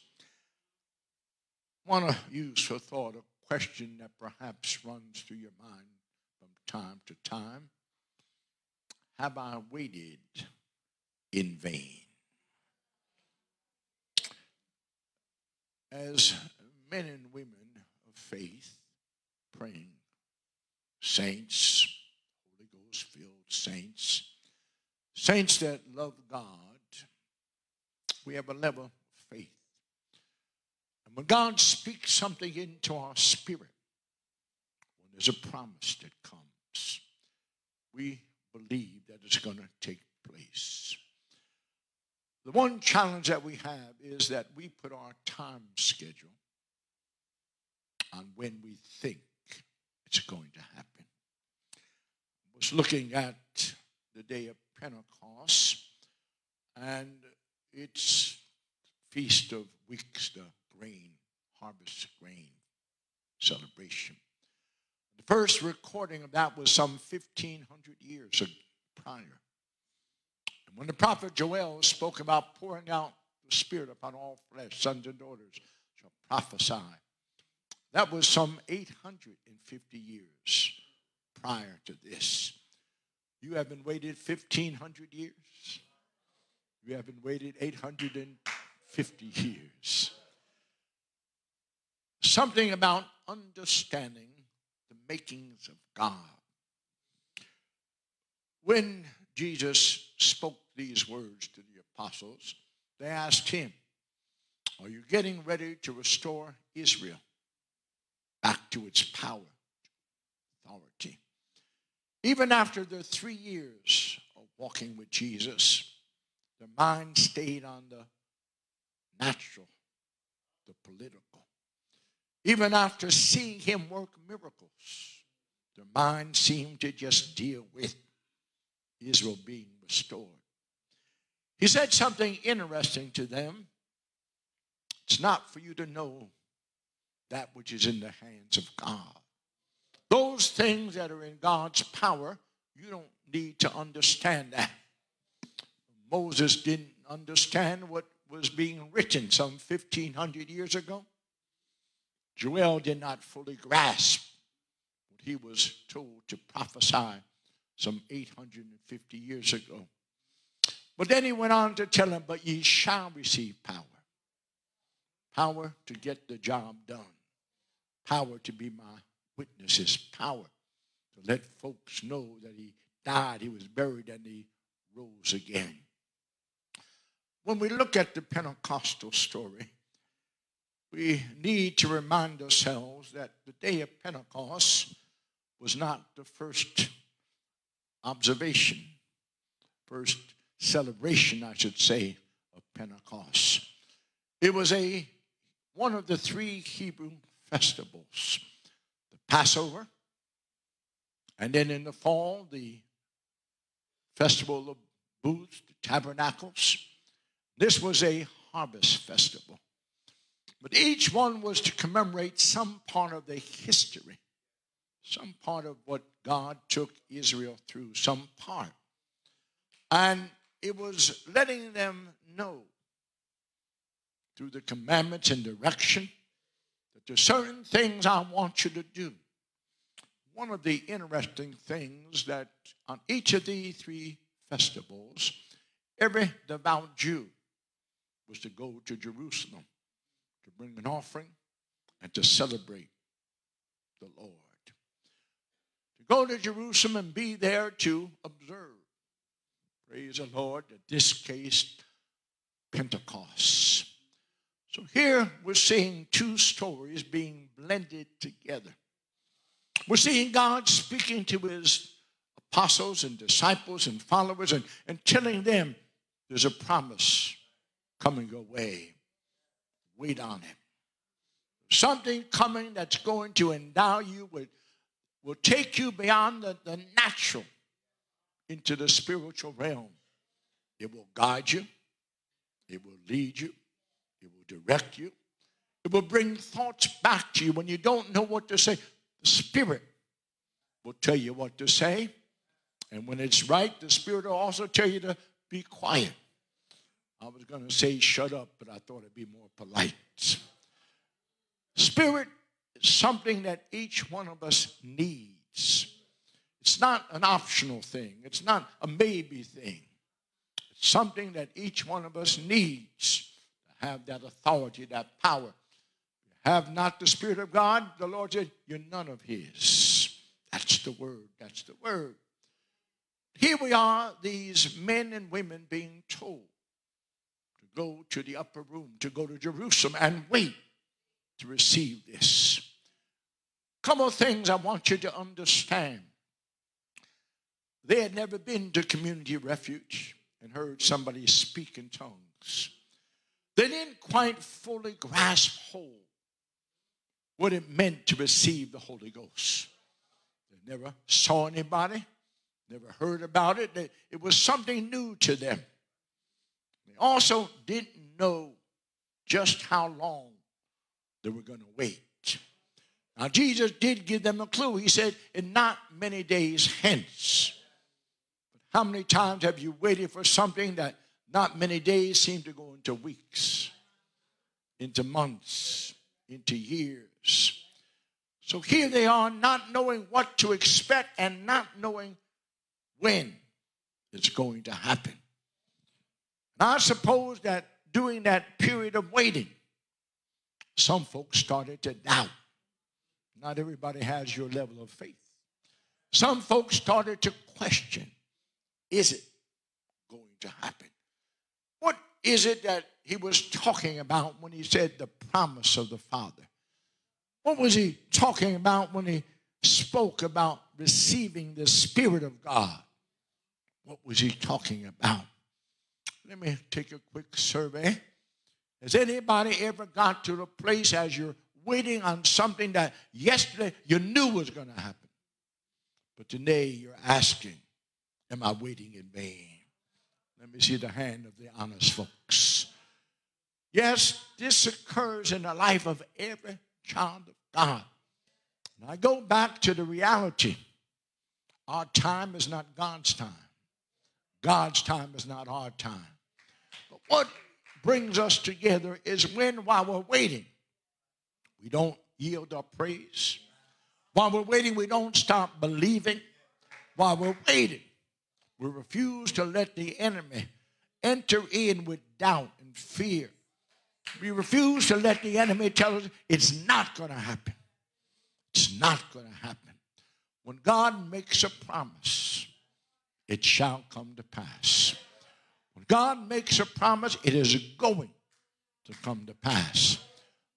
I want to use for thought a question that perhaps runs through your mind from time to time. Have I waited in vain? As men and women of faith, praying, saints, Holy Ghost filled saints, Saints that love God, we have a level of faith. And when God speaks something into our spirit, when there's a promise that comes, we believe that it's going to take place. The one challenge that we have is that we put our time schedule on when we think it's going to happen. I was looking at the day of Pentecost, and it's Feast of Weeks, the grain, harvest grain celebration. The first recording of that was some 1,500 years prior. When the prophet Joel spoke about pouring out the Spirit upon all flesh, sons and daughters shall prophesy, that was some 850 years prior to this. You haven't waited 1,500 years. You haven't waited 850 years. Something about understanding the makings of God. When Jesus spoke these words to the apostles, they asked him, Are you getting ready to restore Israel back to its power, authority? Even after the three years of walking with Jesus, their mind stayed on the natural, the political. Even after seeing him work miracles, their mind seemed to just deal with Israel being restored. He said something interesting to them. It's not for you to know that which is in the hands of God. Those things that are in God's power, you don't need to understand that. Moses didn't understand what was being written some 1500 years ago. Joel did not fully grasp what he was told to prophesy some 850 years ago. But then he went on to tell him, But ye shall receive power. Power to get the job done. Power to be my witness his power to let folks know that he died, he was buried, and he rose again. When we look at the Pentecostal story, we need to remind ourselves that the day of Pentecost was not the first observation, first celebration, I should say, of Pentecost. It was a one of the three Hebrew festivals the Passover. And then in the fall, the festival of booths, the tabernacles. This was a harvest festival. But each one was to commemorate some part of the history, some part of what God took Israel through, some part. And it was letting them know through the commandments and direction that there's certain things I want you to do. One of the interesting things that on each of the three festivals, every devout Jew was to go to Jerusalem to bring an offering and to celebrate the Lord. To go to Jerusalem and be there to observe. Praise the Lord, in this case, Pentecost. So here we're seeing two stories being blended together. We're seeing God speaking to his apostles and disciples and followers and, and telling them there's a promise coming your way. Wait on it. Something coming that's going to endow you with, will take you beyond the, the natural into the spiritual realm. It will guide you, it will lead you, it will direct you, it will bring thoughts back to you when you don't know what to say. The Spirit will tell you what to say. And when it's right, the Spirit will also tell you to be quiet. I was going to say shut up, but I thought it'd be more polite. Spirit is something that each one of us needs. It's not an optional thing, it's not a maybe thing. It's something that each one of us needs to have that authority, that power. Have not the Spirit of God, the Lord said, You're none of His. That's the word. That's the word. Here we are, these men and women being told to go to the upper room, to go to Jerusalem and wait to receive this. Couple of things I want you to understand. They had never been to community refuge and heard somebody speak in tongues. They didn't quite fully grasp hold what it meant to receive the Holy Ghost. They never saw anybody, never heard about it. It was something new to them. They also didn't know just how long they were going to wait. Now, Jesus did give them a clue. He said, In not many days hence. How many times have you waited for something that not many days seem to go into weeks, into months, into years? So here they are, not knowing what to expect and not knowing when it's going to happen. And I suppose that during that period of waiting, some folks started to doubt. Not everybody has your level of faith. Some folks started to question is it going to happen? What is it that he was talking about when he said the promise of the Father? What was he talking about when he spoke about receiving the Spirit of God? What was he talking about? Let me take a quick survey. Has anybody ever got to the place as you're waiting on something that yesterday you knew was going to happen? But today you're asking, Am I waiting in vain? Let me see the hand of the honest folks. Yes, this occurs in the life of every child of God. And I go back to the reality our time is not God's time, God's time is not our time. But what brings us together is when, while we're waiting, we don't yield our praise. While we're waiting, we don't stop believing. While we're waiting, we refuse to let the enemy enter in with doubt and fear. We refuse to let the enemy tell us it's not going to happen. It's not going to happen. When God makes a promise, it shall come to pass. When God makes a promise, it is going to come to pass.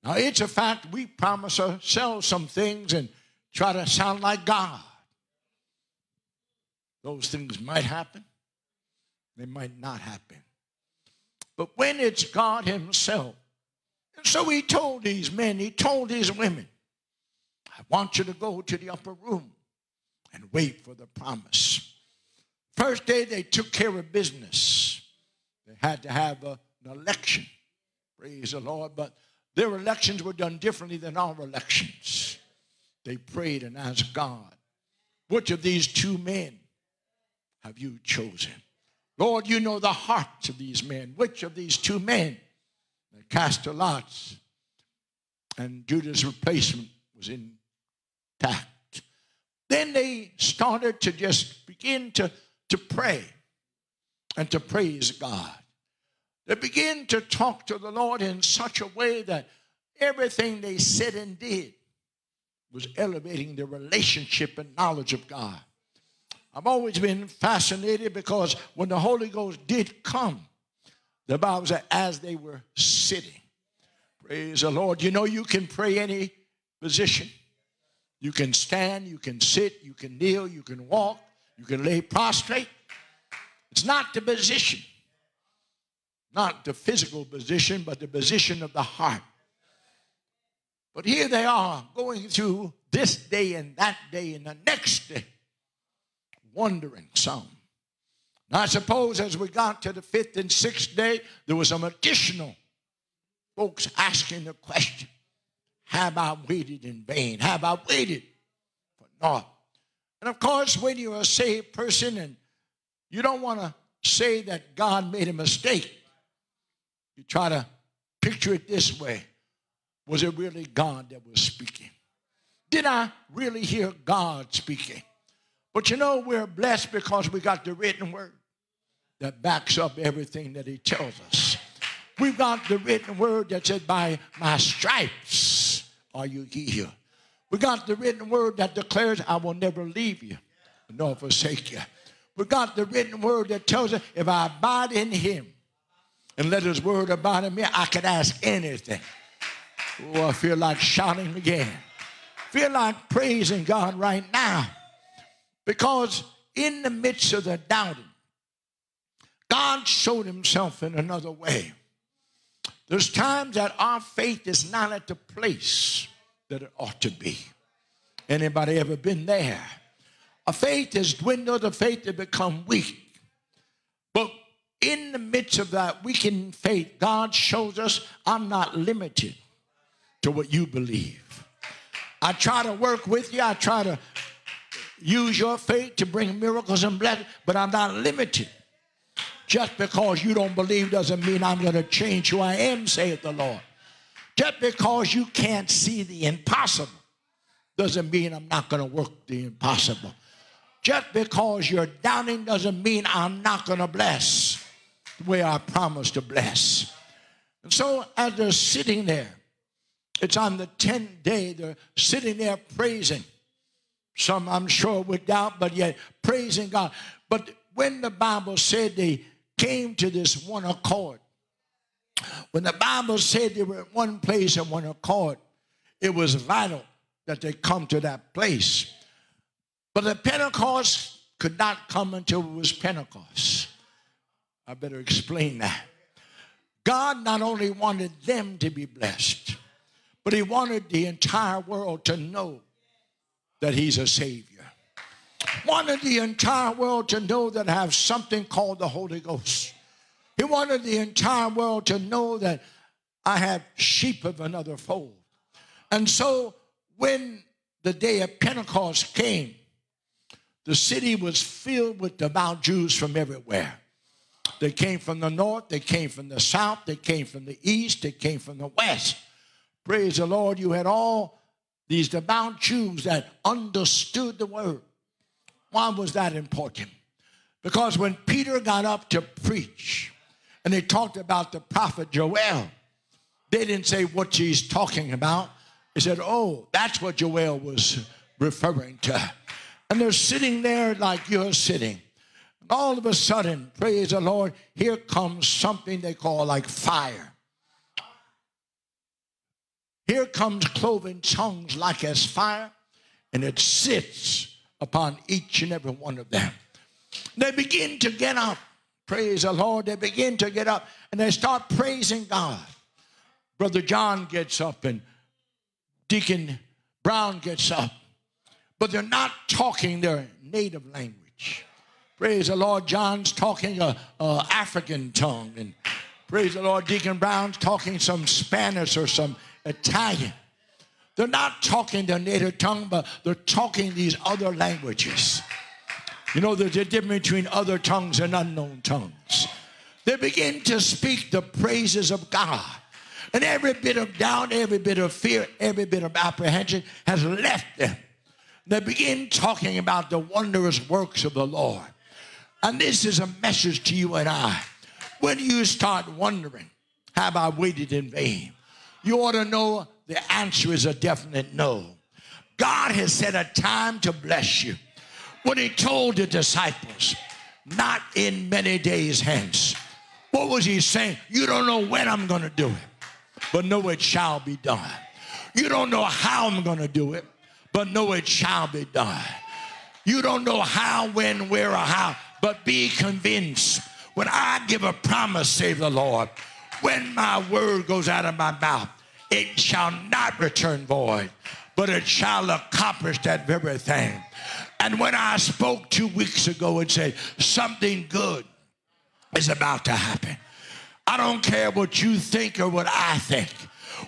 Now, it's a fact we promise ourselves some things and try to sound like God. Those things might happen, they might not happen. But when it's God Himself, and so He told these men, He told these women, I want you to go to the upper room and wait for the promise. First day they took care of business. They had to have a, an election. Praise the Lord. But their elections were done differently than our elections. They prayed and asked God, which of these two men have you chosen? Lord, you know the hearts of these men. Which of these two men? They cast the lots, and Judas' replacement was intact. Then they started to just begin to, to pray and to praise God. They began to talk to the Lord in such a way that everything they said and did was elevating their relationship and knowledge of God. I've always been fascinated because when the Holy Ghost did come, the Bible said, as they were sitting. Praise the Lord. You know, you can pray any position. You can stand, you can sit, you can kneel, you can walk, you can lay prostrate. It's not the position, not the physical position, but the position of the heart. But here they are going through this day and that day and the next day, wondering some. Now, I suppose as we got to the fifth and sixth day, there was some additional folks asking the question Have I waited in vain? Have I waited for naught? And of course, when you're a saved person and you don't want to say that God made a mistake, you try to picture it this way Was it really God that was speaking? Did I really hear God speaking? But you know, we're blessed because we got the written word that backs up everything that He tells us. We've got the written word that said, By my stripes are you healed. We got the written word that declares, I will never leave you nor forsake you. We got the written word that tells us, if I abide in him and let his word abide in me, I can ask anything. Oh, I feel like shouting again feel like praising God right now because in the midst of the doubting, God showed himself in another way. There's times that our faith is not at the place that it ought to be. Anybody ever been there? A faith has dwindled, a faith has become weak. But in the midst of that weakened faith, God shows us I'm not limited to what you believe. I try to work with you. I try to use your faith to bring miracles and blessings, but I'm not limited. Just because you don't believe doesn't mean I'm going to change who I am, saith the Lord. Just because you can't see the impossible doesn't mean I'm not going to work the impossible. Just because you're doubting doesn't mean I'm not going to bless the way I promised to bless. And so as they're sitting there, it's on the 10th day. They're sitting there praising. Some, I'm sure, with doubt, but yet praising God. But when the Bible said they came to this one accord, when the Bible said they were in one place and one accord, it was vital that they come to that place. But the Pentecost could not come until it was Pentecost. I better explain that. God not only wanted them to be blessed, but he wanted the entire world to know that he's a savior. Wanted the entire world to know that I have something called the Holy Ghost. He wanted the entire world to know that I have sheep of another fold. And so when the day of Pentecost came, the city was filled with devout Jews from everywhere. They came from the north, they came from the south, they came from the east, they came from the west. Praise the Lord, you had all these devout Jews that understood the word. Why was that important? Because when Peter got up to preach and they talked about the prophet Joel, they didn't say what he's talking about. They said, oh, that's what Joel was referring to. And they're sitting there like you're sitting. And All of a sudden, praise the Lord, here comes something they call like fire. Here comes cloven tongues like as fire, and it sits upon each and every one of them. They begin to get up. Praise the Lord. They begin to get up and they start praising God. Brother John gets up and Deacon Brown gets up, but they're not talking their native language. Praise the Lord. John's talking a, a African tongue, and praise the Lord, Deacon Brown's talking some Spanish or some Italian. They're not talking their native tongue, but they're talking these other languages. You know, there's a difference between other tongues and unknown tongues. They begin to speak the praises of God. And every bit of doubt, every bit of fear, every bit of apprehension has left them. They begin talking about the wondrous works of the Lord. And this is a message to you and I. When you start wondering, have I waited in vain? You ought to know the answer is a definite no. God has set a time to bless you. When he told the disciples, not in many days hence, what was he saying? You don't know when I'm going to do it, but know it shall be done. You don't know how I'm going to do it, but know it shall be done. You don't know how, when, where, or how, but be convinced. When I give a promise, save the Lord, when my word goes out of my mouth, it shall not return void, but it shall accomplish that very thing. And when I spoke two weeks ago and said something good is about to happen, I don't care what you think or what I think.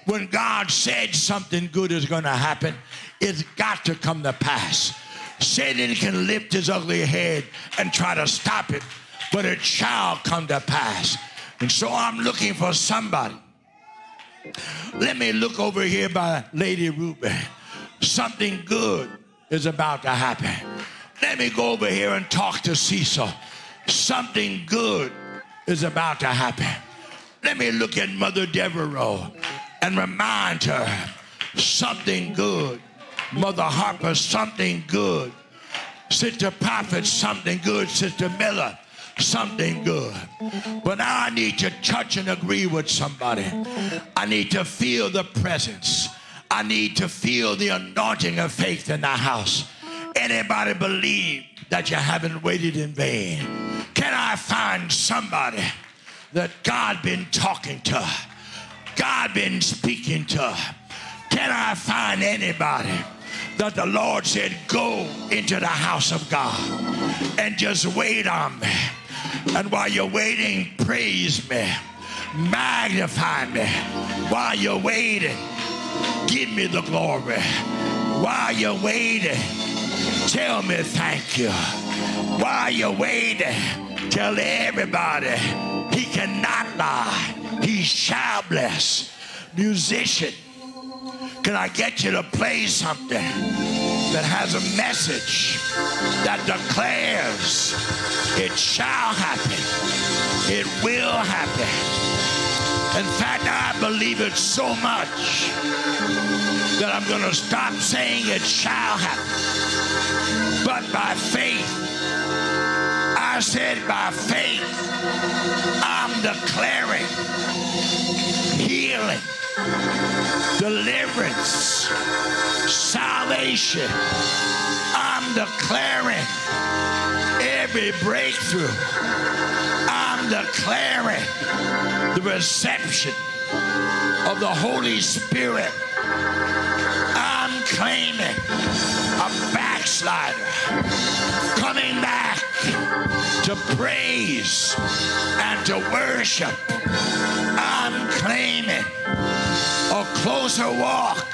When God said something good is going to happen, it's got to come to pass. Satan can lift his ugly head and try to stop it, but it shall come to pass. And so I'm looking for somebody. Let me look over here by Lady Ruby. Something good is about to happen. Let me go over here and talk to Cecil. Something good is about to happen. Let me look at Mother Devereaux and remind her something good. Mother Harper, something good. Sister Prophet, something good. Sister Miller, something good. But now I need to touch and agree with somebody. I need to feel the presence. I need to feel the anointing of faith in the house. Anybody believe that you haven't waited in vain? Can I find somebody that God been talking to? God been speaking to? Can I find anybody that the Lord said, go into the house of God and just wait on me? And while you're waiting, praise me, magnify me. While you're waiting, give me the glory. While you're waiting, tell me thank you. While you're waiting, tell everybody he cannot lie. He shall bless. Musician, can I get you to play something that has a message that declares it shall happen, it will happen. In fact, I believe it so much that I'm going to stop saying it shall happen. But by faith, I said by faith, I'm declaring healing deliverance, salvation. I'm declaring every breakthrough. I'm declaring the reception of the Holy Spirit. I'm claiming a backslider coming back to praise and to worship. I'm claiming a closer walk.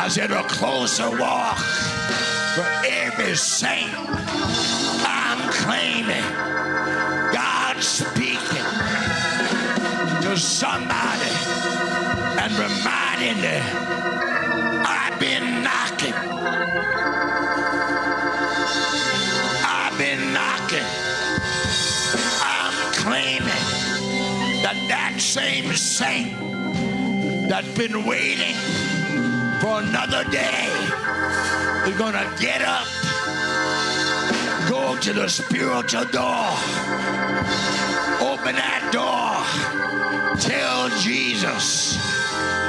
I said a closer walk for every saint. I'm claiming God speaking to somebody and reminding them I've been knocking. Same saint that's been waiting for another day is going to get up, go to the spiritual door, open that door, tell Jesus,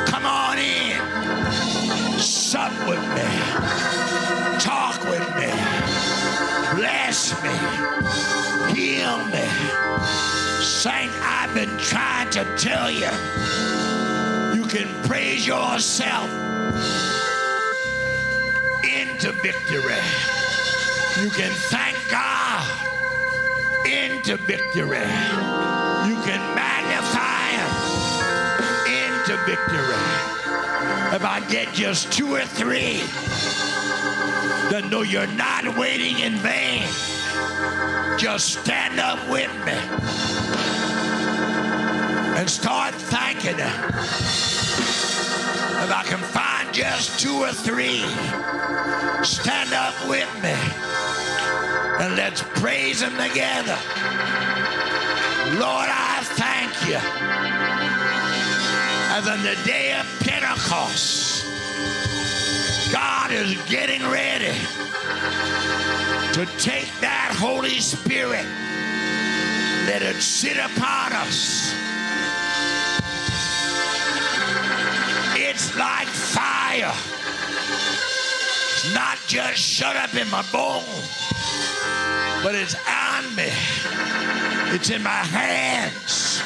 come on in, sup with me, talk with me, bless me, heal me. Saint, I've been trying to tell you, you can praise yourself into victory. You can thank God into victory. you can magnify him into victory. If I get just two or three that know you're not waiting in vain, just stand up with me and start thanking him. If I can find just two or three, stand up with me and let's praise him together. Lord, I thank you. As on the day of Pentecost, God is getting ready to take that Holy Spirit, let it sit upon us. Like fire. It's not just shut up in my bones, but it's on me. It's in my hands.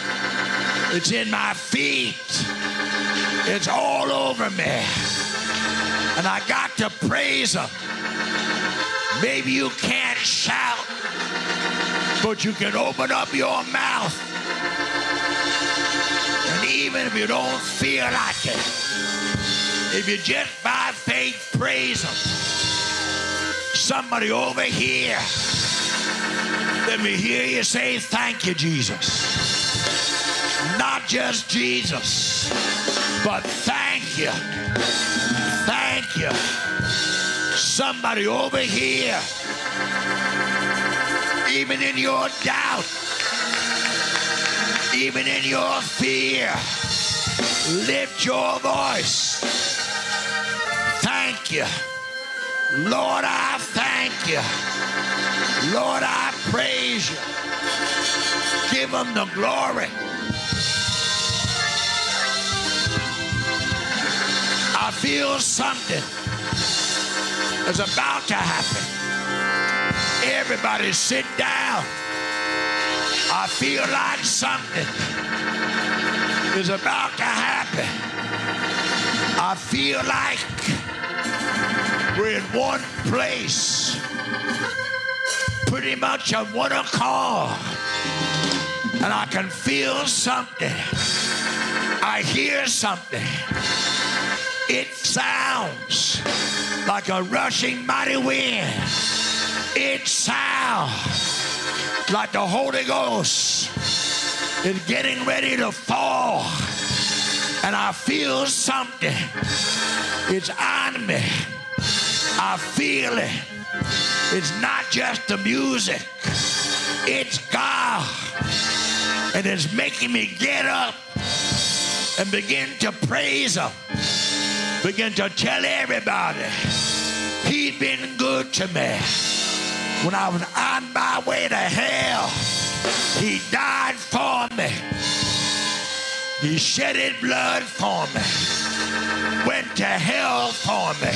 It's in my feet. It's all over me. And I got to praise him. Maybe you can't shout, but you can open up your mouth. Even if you don't feel like it, if you just by faith praise him, somebody over here, let me hear you say, Thank you, Jesus. Not just Jesus, but thank you. Thank you. Somebody over here, even in your doubt, even in your fear, lift your voice. Thank you. Lord, I thank you. Lord, I praise you. Give them the glory. I feel something is about to happen. Everybody sit down. I feel like something is about to happen. I feel like we're in one place, pretty much on one accord. And I can feel something. I hear something. It sounds like a rushing mighty wind. It sounds like the Holy Ghost is getting ready to fall. And I feel something. It's on me. I feel it. It's not just the music. It's God. And it's making me get up and begin to praise Him. Begin to tell everybody He's been good to me. When I was on my way to hell, He died for me. He shed His blood for me. Went to hell for me.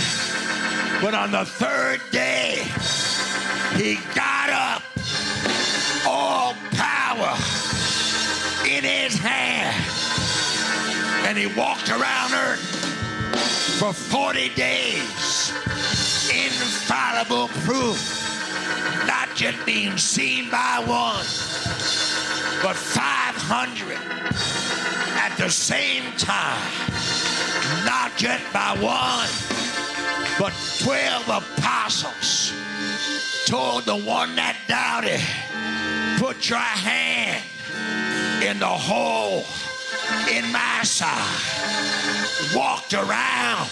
But on the third day, He got up. All power in His hand. And He walked around earth for 40 days. Infallible proof. Not just being seen by one, but 500 at the same time. Not just by one, but 12 apostles told the one that doubted, put your hand in the hole in my side. Walked around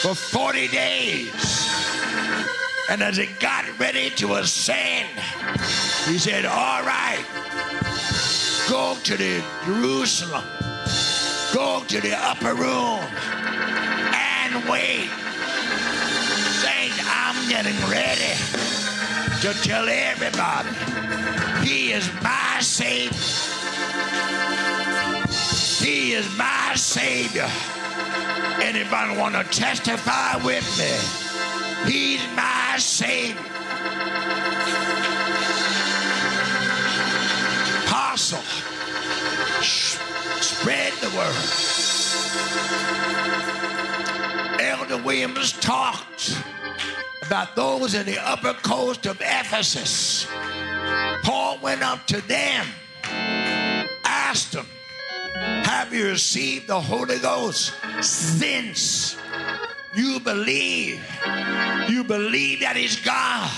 for 40 days. And as it got ready to ascend, he said, All right, go to the Jerusalem, go to the upper room and wait. Saint, I'm getting ready to tell everybody he is my Savior. He is my Savior. Anybody want to testify with me? He's my Savior. Apostle, spread the word. Elder Williams talked about those in the upper coast of Ephesus. Paul went up to them asked them, Have you received the Holy Ghost since you believe? You believe that He's God.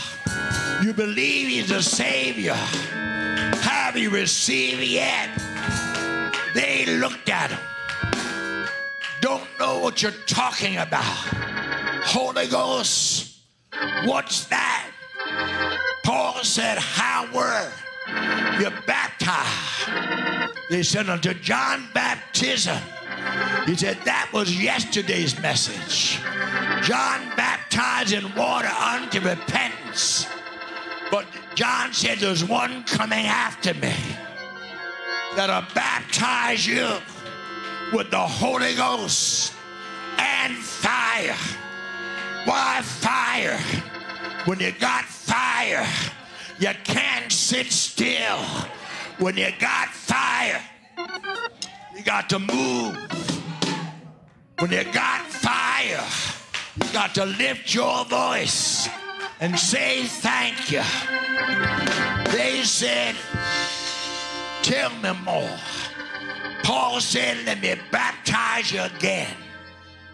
You believe He's the Savior. Have you received yet? They looked at him. Don't know what you're talking about. Holy Ghost, what's that? Paul said, How were you baptized? They said, Unto John baptism. He said, That was yesterday's message. John baptized in water unto repentance. But John said, There's one coming after me that'll baptize you with the Holy Ghost and fire. Why fire? When you got fire, you can't sit still. When you got fire, you got to move. When you got fire, you got to lift your voice and say thank you. They said, Tell me more. Paul said, Let me baptize you again.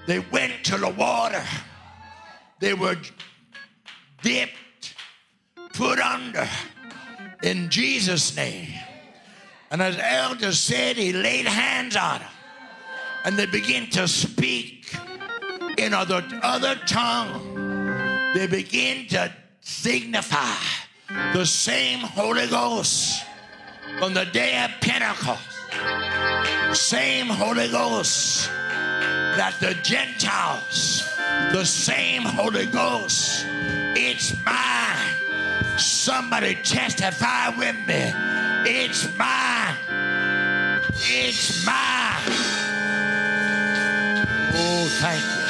They went to the water. They were dipped, put under in Jesus' name. And as elders said, he laid hands on them. And they began to speak in other, other tongue. They begin to signify the same Holy Ghost on the day of Pentecost. Same Holy Ghost that the Gentiles, the same Holy Ghost, it's mine. Somebody testify with me. It's mine. It's mine. Oh, thank you.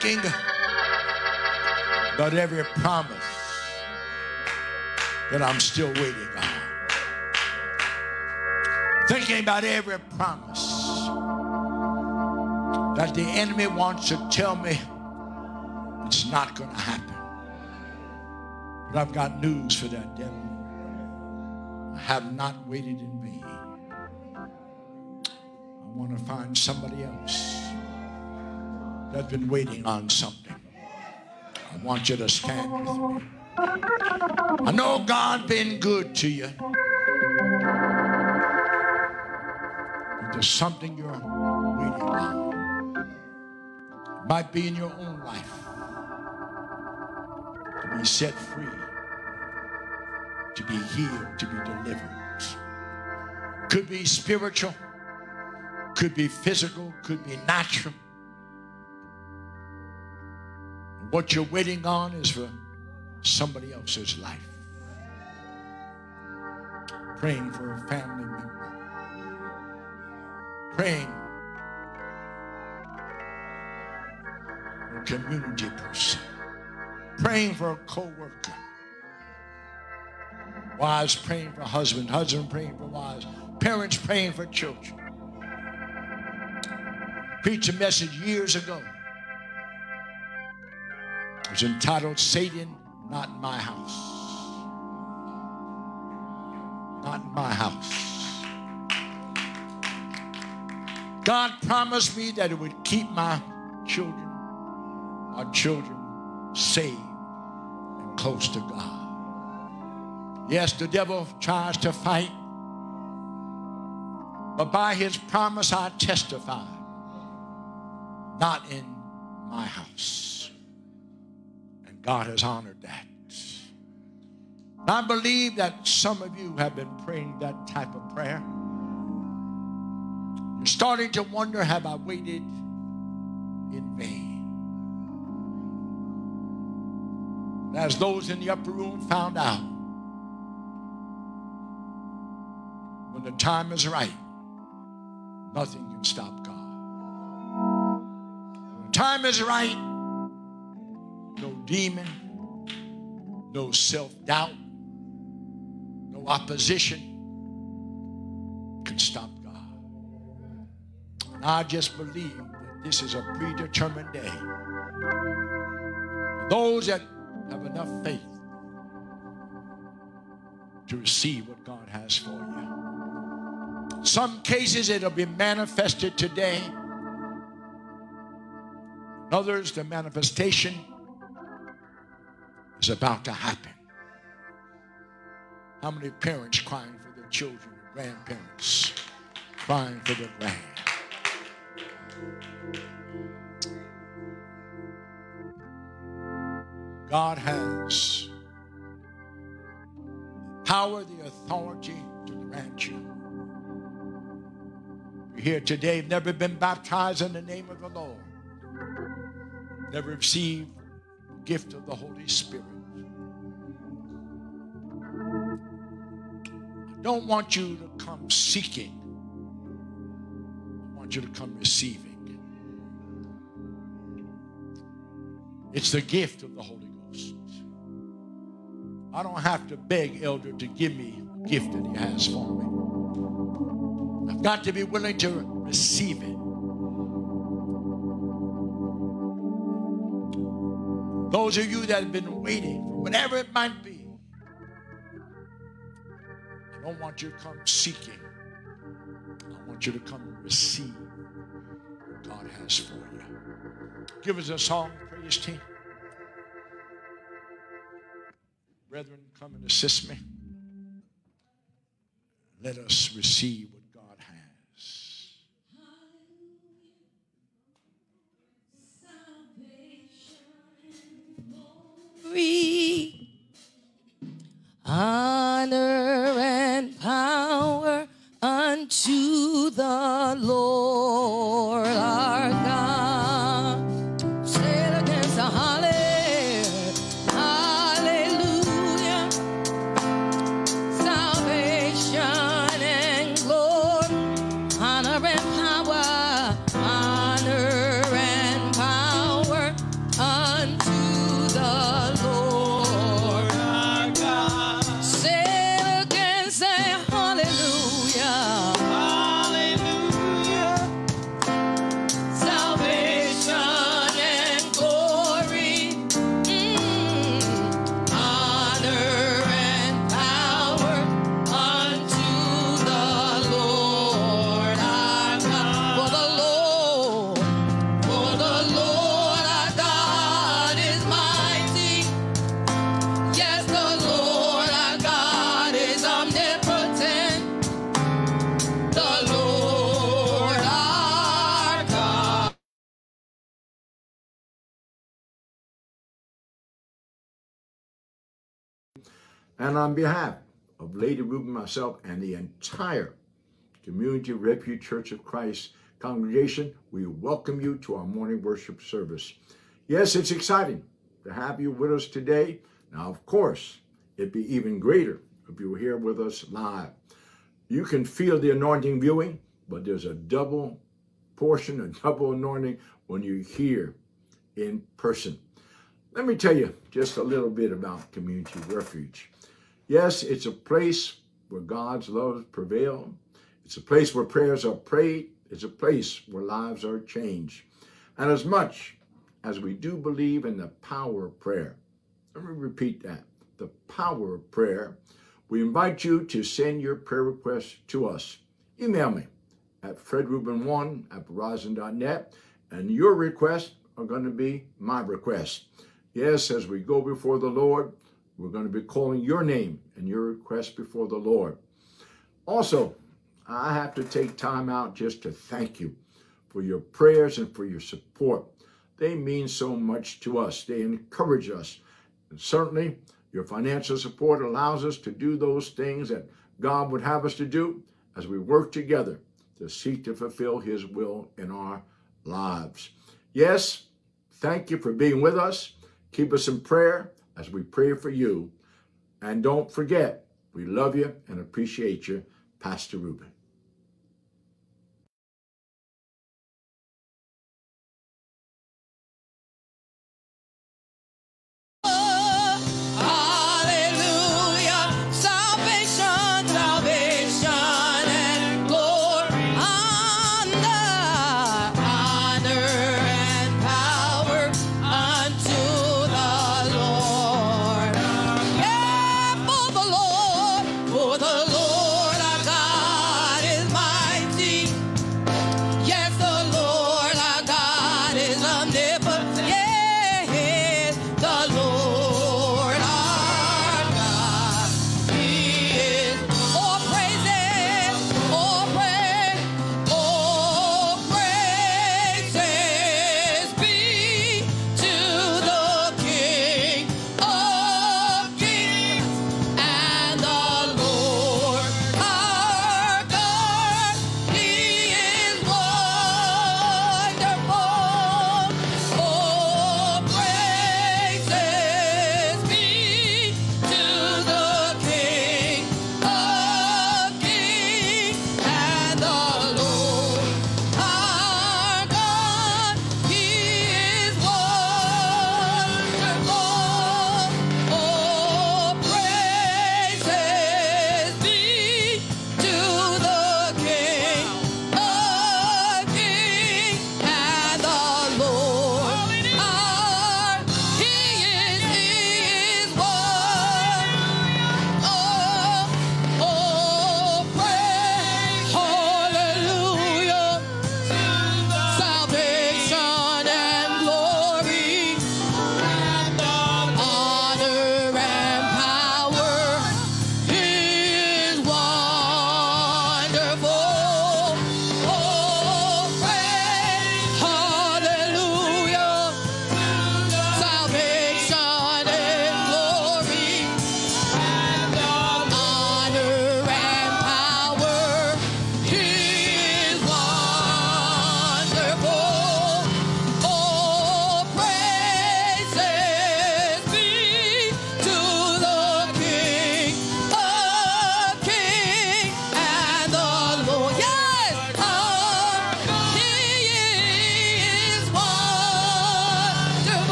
Thinking about every promise that I'm still waiting on. Thinking about every promise that the enemy wants to tell me it's not going to happen. But I've got news for that devil. I have not waited in vain. I want to find somebody else that's been waiting on something. I want you to stand with me. I know God been good to you. But there's something you're waiting on. It might be in your own life to be set free, to be healed, to be delivered. Could be spiritual, could be physical, could be natural. What you're waiting on is for somebody else's life. Praying for a family member. Praying for a community person. Praying for a co-worker. Wives praying for husband, husband praying for wives, parents praying for children. Preached a message years ago. Was entitled Satan, Not in My House. Not in my house. God promised me that it would keep my children, our children, saved and close to God. Yes, the devil tries to fight, but by his promise I testify, not in my house. God has honored that. I believe that some of you have been praying that type of prayer. You're starting to wonder have I waited in vain? As those in the upper room found out, when the time is right, Nothing can stop God. When time is right, no demon, no self doubt, no opposition can stop God. And I just believe that this is a predetermined day. For those that have enough faith to receive what God has for you. Some cases it'll be manifested today. Others, the manifestation is about to happen. How many parents crying for their children, grandparents crying for their grand? God has power, the authority to grant you. You're here today, you've never been baptized in the name of the Lord, never received gift of the Holy Spirit. I don't want you to come seeking, I want you to come receiving. It's the gift of the Holy Ghost. I don't have to beg Elder to give me a gift that he has for me. I've got to be willing to receive it. Those of you that have been waiting for whatever it might be, I don't want you to come seeking. I want you to come and receive what God has for you. Give us a song, praise team. Brethren, come and assist me. Let us receive Free. Honor and power unto the Lord our God. And on behalf of Lady Rubin, myself, and the entire Community Refuge Church of Christ congregation, we welcome you to our morning worship service. Yes, it's exciting to have you with us today. Now, of course, it'd be even greater if you were here with us live. You can feel the anointing viewing, but there's a double portion, a double anointing when you're here in person. Let me tell you just a little bit about Community Refuge. Yes, it's a place where God's love prevails. It's a place where prayers are prayed. It's a place where lives are changed. And as much as we do believe in the power of prayer, let me repeat that the power of prayer, we invite you to send your prayer requests to us. Email me at fredrubin1 at verizon.net, and your requests are going to be my requests. Yes, as we go before the Lord, we're going to be calling your name and your request before the Lord. Also, I have to take time out just to thank you for your prayers and for your support. They mean so much to us. They encourage us. And certainly, your financial support allows us to do those things that God would have us to do as we work together to seek to fulfill His will in our lives. Yes, thank you for being with us. Keep us in prayer as we pray for you. And don't forget, we love you and appreciate you, Pastor Rubin. with a look.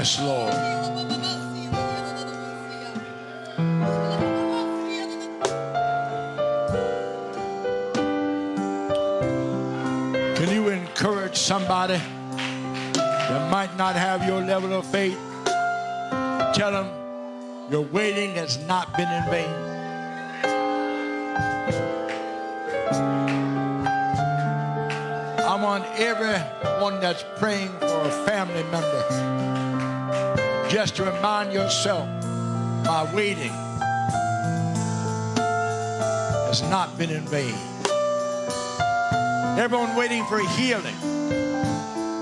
Yes, Lord. Can you encourage somebody that might not have your level of faith? Tell them your waiting has not been in vain. I want everyone that's praying for a family member just to remind yourself my waiting has not been in vain. Everyone waiting for healing,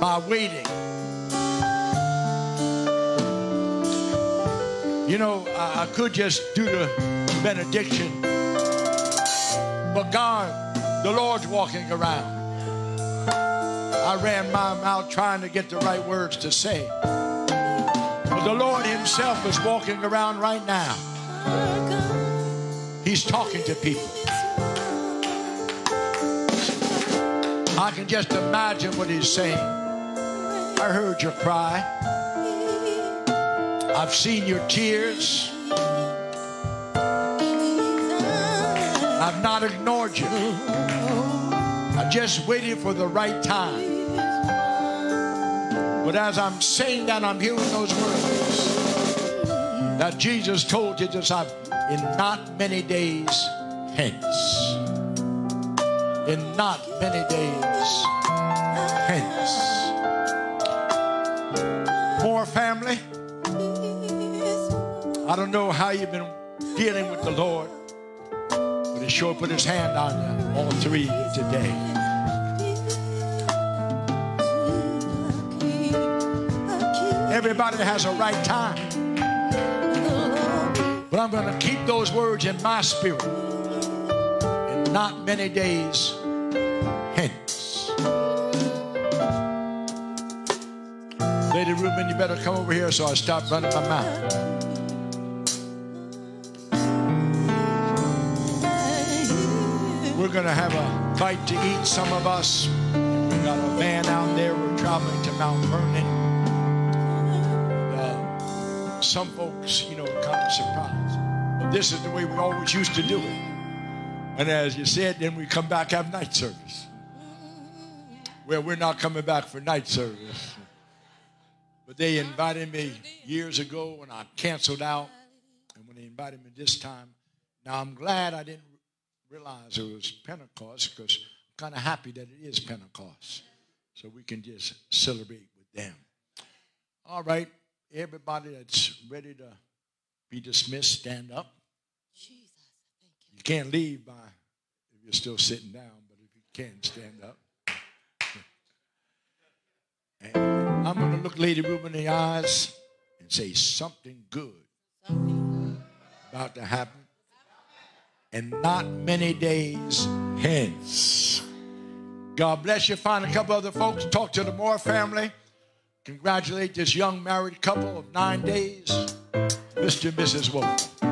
my waiting. You know, I, I could just do the benediction, but God, the Lord's walking around. I ran my mouth trying to get the right words to say. The Lord Himself is walking around right now. He's talking to people. I can just imagine what He's saying. I heard your cry. I've seen your tears. I've not ignored you. I just waited for the right time. But as I'm saying that, I'm hearing those words that Jesus told his disciples in not many days hence. In not many days hence. Moore family. I don't know how you've been dealing with the Lord, but He sure put His hand on you, all three today. Everybody has a right time. But I'm going to keep those words in my spirit. And not many days hence. Lady Rubin, you better come over here so I stop running my mouth. We're going to have a bite to eat, some of us. We got a van out there. We're traveling to Mount Vernon. Some folks, you know, kind of surprised. But this is the way we always used to do it. And as you said, then we come back have night service. Well, we're not coming back for night service. But they invited me years ago and I canceled out. And when they invited me this time, now I'm glad I didn't realize it was Pentecost because I'm kind of happy that it is Pentecost. So we can just celebrate with them. All right, everybody that's ready to be dismissed, stand up. You can't leave by if you're still sitting down, but if you can, stand up. And I'm going to look Lady Rubin in the eyes and say something good about to happen. And not many days hence. God bless you. Find a couple other folks. Talk to the Moore family. Congratulate this young married couple of nine days, Mr. and Mrs. Wolf.